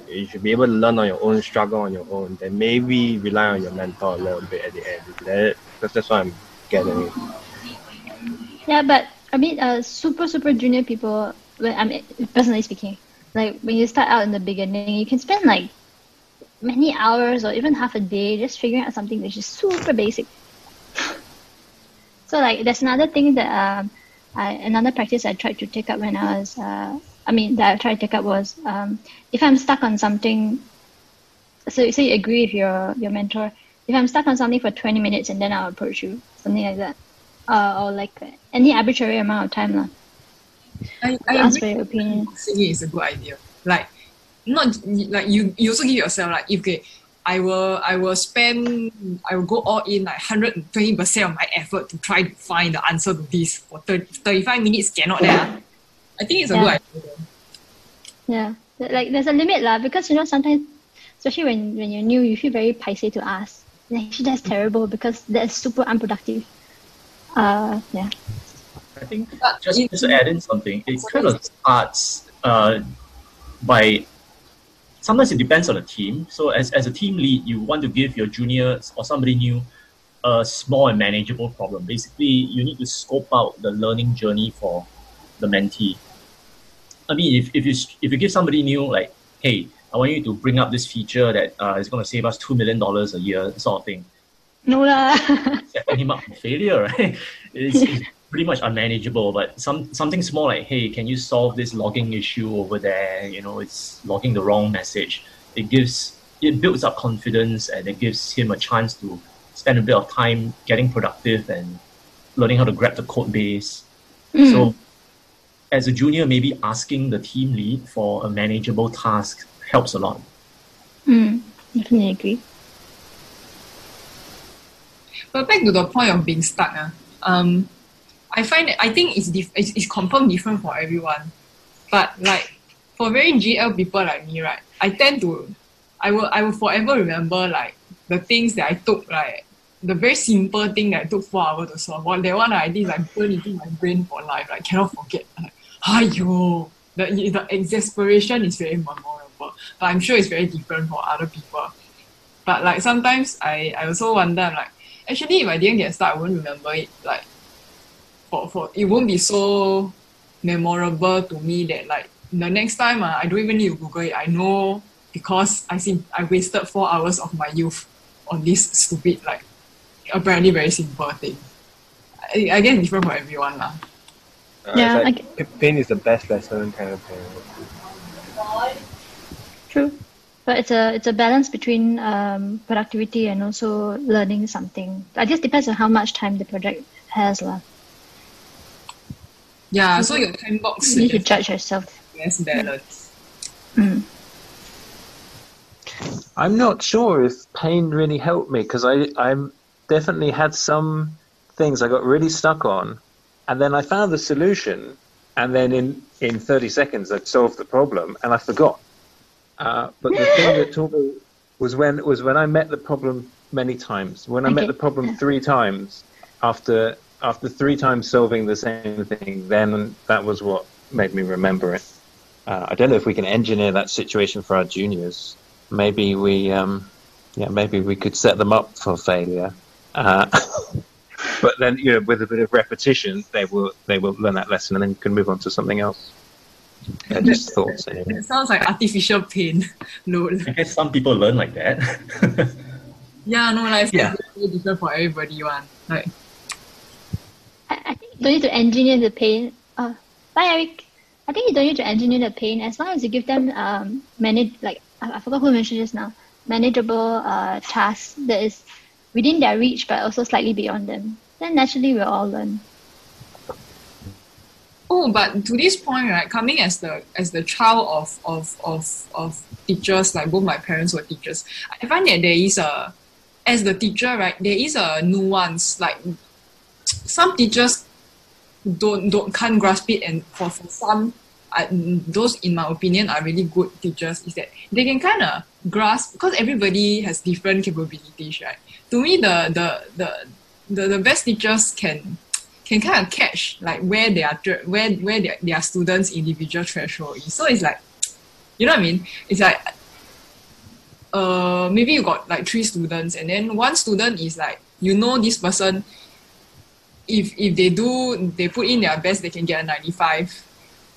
you should be able to learn on your own struggle on your own then maybe rely on your mentor a little bit at the end. Because that's what i'm getting Yeah, but I mean, uh, super super junior people. When I mean, personally speaking, like when you start out in the beginning, you can spend like many hours or even half a day just figuring out something which is super basic. so like, there's another thing that um, I, another practice I tried to take up when I was, uh, I mean, that I tried to take up was um, if I'm stuck on something. So, so you agree with your your mentor. If I'm stuck on something for 20 minutes and then I'll approach you, something like that uh, or like any arbitrary amount of time lah. I, I ask for your opinion. singing is a good idea. Like, not like you. You also give yourself like, if okay, I will, I will spend, I will go all in like hundred and twenty percent of my effort to try to find the answer to this for 30, 35 minutes. Cannot there. I think it's a Yeah. good idea. Yeah, like there's a limit lah because you know sometimes, especially when when you're new, you feel very paiseh to ask. And actually, that's terrible because that's super unproductive. Uh, yeah. I think just, just to add in something, it kind of starts uh, by sometimes it depends on the team. So as, as a team lead, you want to give your juniors or somebody new a small and manageable problem. Basically, you need to scope out the learning journey for the mentee. I mean, if, if you if you give somebody new like, hey, I want you to bring up this feature that uh, is going to save us two million dollars a year, sort of thing No lah. setting him up for failure, right? It's, it's pretty much unmanageable. But some something small like, hey, can you solve this logging issue over there? You know, it's logging the wrong message. It gives it builds up confidence and it gives him a chance to spend a bit of time getting productive and learning how to grab the code base. So as a junior, maybe asking the team lead for a manageable task helps a lot. Mm, definitely agree. But back to the point of being stuck, ah, um, I find that I think it's, dif- it's it's confirmed different for everyone. But like for very GL people like me, right? I tend to, I will I will forever remember like the things that I took like the very simple thing that I took four hours to solve. Well, that one I did like burn into my brain for life. Like cannot forget. Like, the the exasperation is very memorable. But I'm sure it's very different for other people. But like sometimes I, I also wonder like actually if I didn't get stuck I won't remember it like for, for it won't be so memorable to me that like the next time uh, I don't even need to Google it. I know because I think I wasted four hours of my youth on this stupid like apparently very simple thing. I, I guess it's different for everyone lah. Uh, Yeah, it's like, p- pain is the best lesson kind of thing. True. But it's a it's a balance between um, productivity and also learning something. I guess depends on how much time the project has lah. Yeah, so your time box You need to judge yourself. less balance. Mm. I'm not sure if pain really helped me because I I'm definitely had some things I got really stuck on, and then I found the solution, and then in in 30 seconds I'd solved the problem and I forgot. Uh, but the thing that taught me was when was when I met the problem many times. When I met the problem three times, after after three times solving the same thing, then that was what made me remember it. Uh, I don't know if we can engineer that situation for our juniors. Maybe we, um, yeah, maybe we could set them up for failure. Uh, but then you know with a bit of repetition they will they will learn that lesson and then can move on to something else yeah, just thoughts anyway. It sounds like artificial pain. No. I guess some people learn like that. Yeah, no, like it's Yeah. very different for everybody one. Like I, I think you don't need to engineer the pain. Uh, bye, Eric. I think you don't need to engineer the pain as long as you give them um manage like I, I forgot who mentioned just now manageable uh tasks that is within their reach but also slightly beyond them. Then naturally we'll all learn. Oh, but to this point, right, coming as the as the child of of of of teachers, like both my parents were teachers, I find that there is a as the teacher, right, there is a nuance. Like some teachers don't don't can't grasp it, and for, for some, I, those in my opinion are really good teachers. Is that they can kind of grasp because everybody has different capabilities, right? To me, the the the the, the best teachers can can kind of catch like where they are where where their, their students individual threshold is. So it's like you know what I mean? It's like uh maybe you got like three students and then one student is like you know this person if if they do they put in their best they can get a 95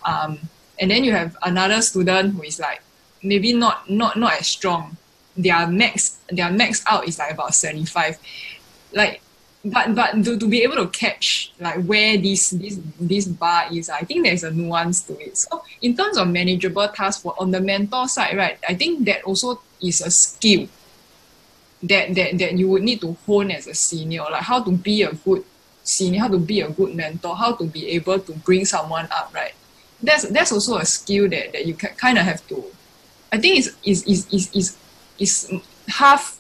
um and then you have another student who is like maybe not not not as strong their max their max out is like about 75 like but but to, to be able to catch like where this this this bar is, I think there's a nuance to it. So in terms of manageable tasks for on the mentor side, right, I think that also is a skill that that that you would need to hone as a senior, like how to be a good senior, how to be a good mentor, how to be able to bring someone up, right? That's that's also a skill that, that you can kind of have to. I think it's is is is is half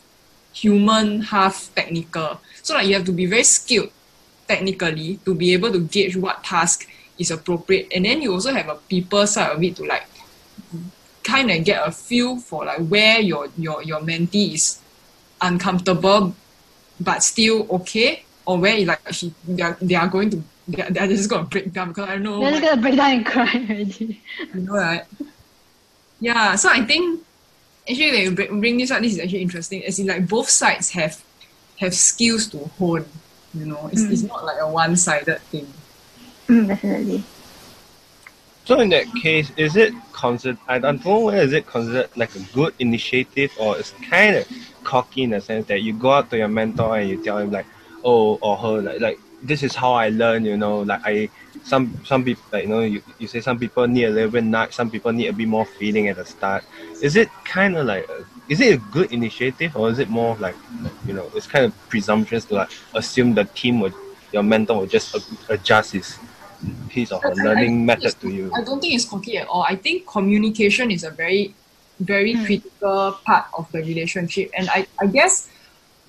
human, half technical. So like you have to be very skilled technically to be able to gauge what task is appropriate, and then you also have a people side of it to like kind of get a feel for like where your your your mentee is uncomfortable but still okay, or where like she they are, they are going to they are, they are just gonna break down because I don't know They're just like, gonna break down and cry already. you know right? Yeah, so I think actually when you bring bring this up, this is actually interesting. As in like both sides have have skills to hone. You know, it's, it's not like a one sided thing. Mm, definitely. So in that case, is it considered? I don't know whether is it considered like a good initiative or it's kind of cocky in the sense that you go out to your mentor and you tell him like, oh or her like, like this is how I learn. You know, like I some some people like you know you, you say some people need a little bit nudge, some people need a bit more feeling at the start. Is it kind of like a, is it a good initiative or is it more like you know it's kind of presumptuous to like assume the team would your mentor will just adjust his piece of her I- I- learning I method to you. I don't think it's cocky at all. I think communication is a very, very Mm. critical part of the relationship. And I, I guess,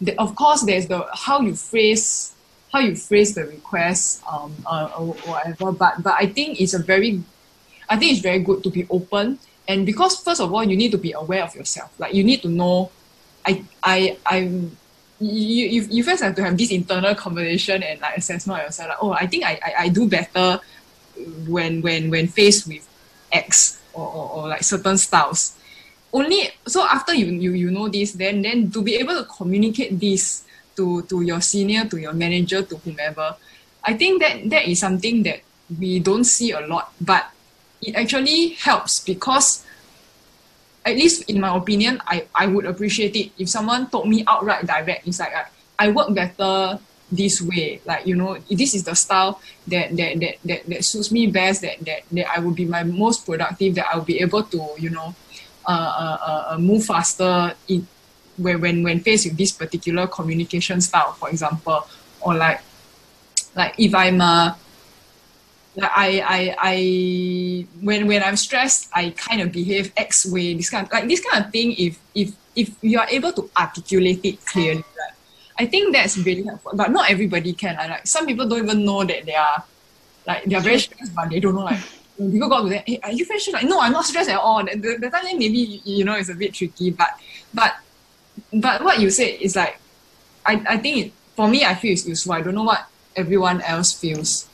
the, of course, there's the how you phrase, how you phrase the request, um, uh, or whatever. But but I think it's a very, I think it's very good to be open. And because first of all, you need to be aware of yourself. Like you need to know, I I I. You, you, you first have to have this internal conversation and like assessment of yourself. Like, oh, I think I, I, I do better when when when faced with X or, or, or like certain styles. Only so after you, you you know this, then then to be able to communicate this to to your senior, to your manager, to whomever, I think that that is something that we don't see a lot, but it actually helps because at least in my opinion, I, I would appreciate it if someone told me outright direct. It's like I, I work better this way. Like, you know, this is the style that that, that, that, that suits me best, that, that, that I will be my most productive, that I'll be able to, you know, uh, uh, uh, uh, move faster in when, when when faced with this particular communication style, for example. Or like like if I'm like I, I, I, when when I'm stressed, I kind of behave X way. This kind, like this kind of thing. If if if you are able to articulate it clearly, right? I think that's really helpful. But not everybody can. Like, some people don't even know that they are, like they are very stressed, but they don't know like. People go to them, hey, are you very stressed? Like, no, I'm not stressed at all. That, that, that time maybe you know it's a bit tricky, but but but what you said is like, I, I think it, for me I feel it's useful. I don't know what everyone else feels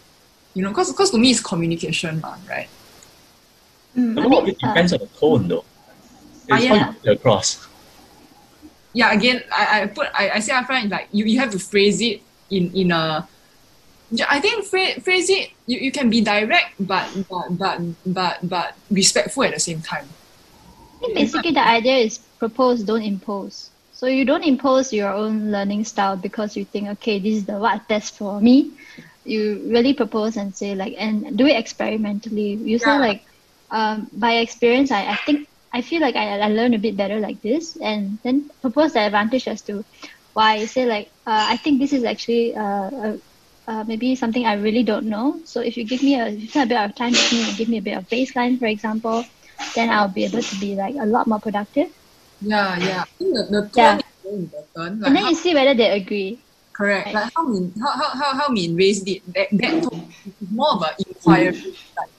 you know, because because to me it's communication, ma, right? Mm, A I lot of think, it uh, depends on the tone, though. It's yeah. how you put it across. Yeah, again, I, I put I, I say I find like you, you have to phrase it in in a Yeah, I think phrase, phrase it. You, you can be direct, but but but but but respectful at the same time. I think basically the idea is propose, don't impose. So you don't impose your own learning style because you think, okay, this is the what best for me. You really propose and say like, and do it experimentally. You say like, um, by experience, I, I think I feel like I, I learn a bit better like this, and then propose the advantage as to why. You say like, uh, I think this is actually uh, uh, uh, maybe something I really don't know. So if you give me a, if you a bit of time with me and give me a bit of baseline, for example, then I'll be able to be like a lot more productive. Yeah, yeah. The, the Yeah. is very important. Like And then you see whether they agree. Correct. Right. Like how Min how how how, how Min raised it. That that mm. tone more of an inquiry. Like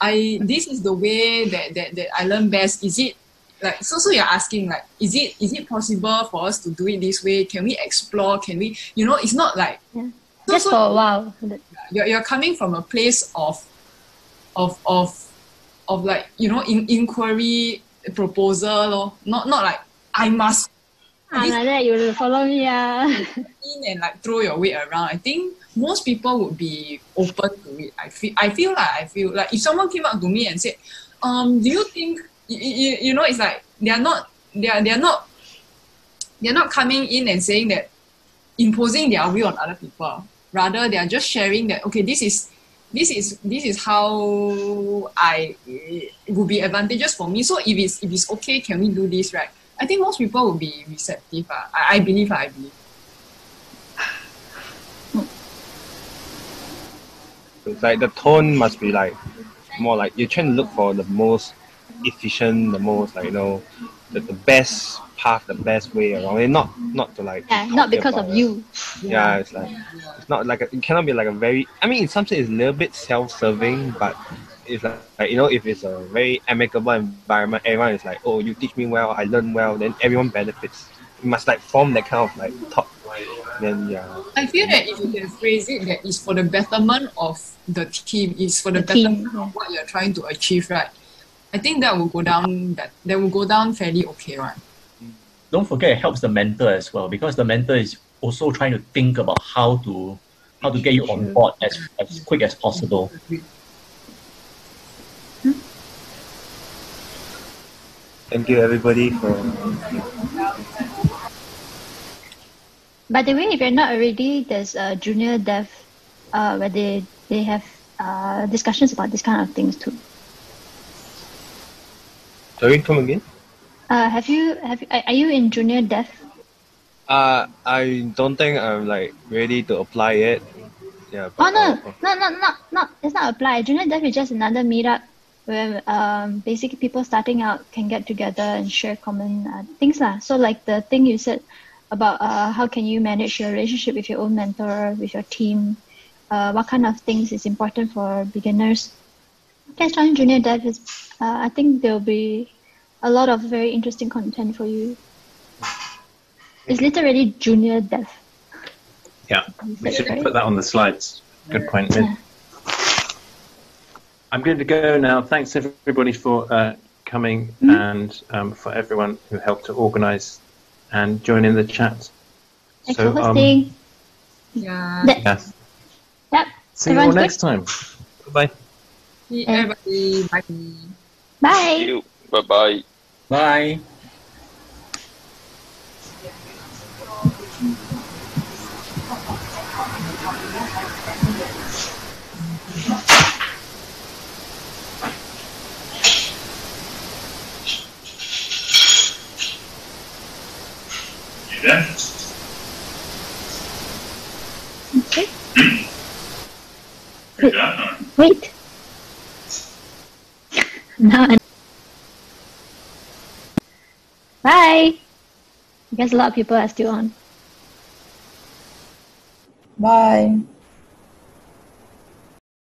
I this is the way that, that, that I learn best. Is it like so so you're asking like is it is it possible for us to do it this way? Can we explore? Can we you know it's not like Yeah. so, Just so for a while. you're, you're coming from a place of of of of like you know in, inquiry proposal lor. not not like I must Ah, like that you will follow me. Ah. in and like throw your weight around. I think most people would be open to it. I feel I feel like I feel like if someone came up to me and said, um, do you think you, you, you know it's like they are not they are they are not they're not coming in and saying that imposing their will on other people. Rather they are just sharing that okay this is this is this is how I it would be advantageous for me. So if it's if it's okay, can we do this right? I think most people will be receptive. ah. I, I believe. ah, I believe. It's like the tone must be like more like you're trying to look for the most efficient, the most like you know, the, the best path, the best way around it. Not not to like yeah, not because of it. you. Yeah, it's like it's not like a, it cannot be like a very. I mean, in some sense, it's a little bit self-serving, but it's like, like you know, if it's a very amicable environment, everyone is like, oh, you teach me well, I learn well, then everyone benefits. You must like form that kind of like thought. Then yeah, I feel that if you can phrase it that it's for the betterment of the team, it's for the, The betterment yeah. of what you're trying to achieve, right? I think that will go down that that will go down fairly okay, right? Don't forget it helps the mentor as well because the mentor is also trying to think about how to how to get you on board as, as quick as possible. Thank you everybody for. By the way, if you're not already, there's a junior dev uh, where they, they have uh, discussions about this kind of things too. Sorry, come again. Uh, have you have are you in junior dev? Uh, I don't think I'm like ready to apply it. Yeah. Oh no, I'll- no, no, not not. It's not applied. Junior dev is just another meetup where um basically people starting out can get together and share common uh, things lah. So like the thing you said about uh how can you manage your relationship with your own mentor, with your team, uh what kind of things is important for beginners. Guys, join junior dev is uh, I think there'll be a lot of very interesting content for you. It's literally junior dev. Yeah, we should right. put that on the slides. Good point, Min. I'm going to go now. Thanks everybody for uh, coming and um, for everyone who helped to organise and join in the chat. Thanks So, for um, hosting. Yeah. That- Yeah. Yep. See you all good? next time. Bye. See everybody. Bye. Bye. Thank you. Bye bye. Bye. Okay. Wait. Wait. now. I- Bye. I guess a lot of people are still on. Bye.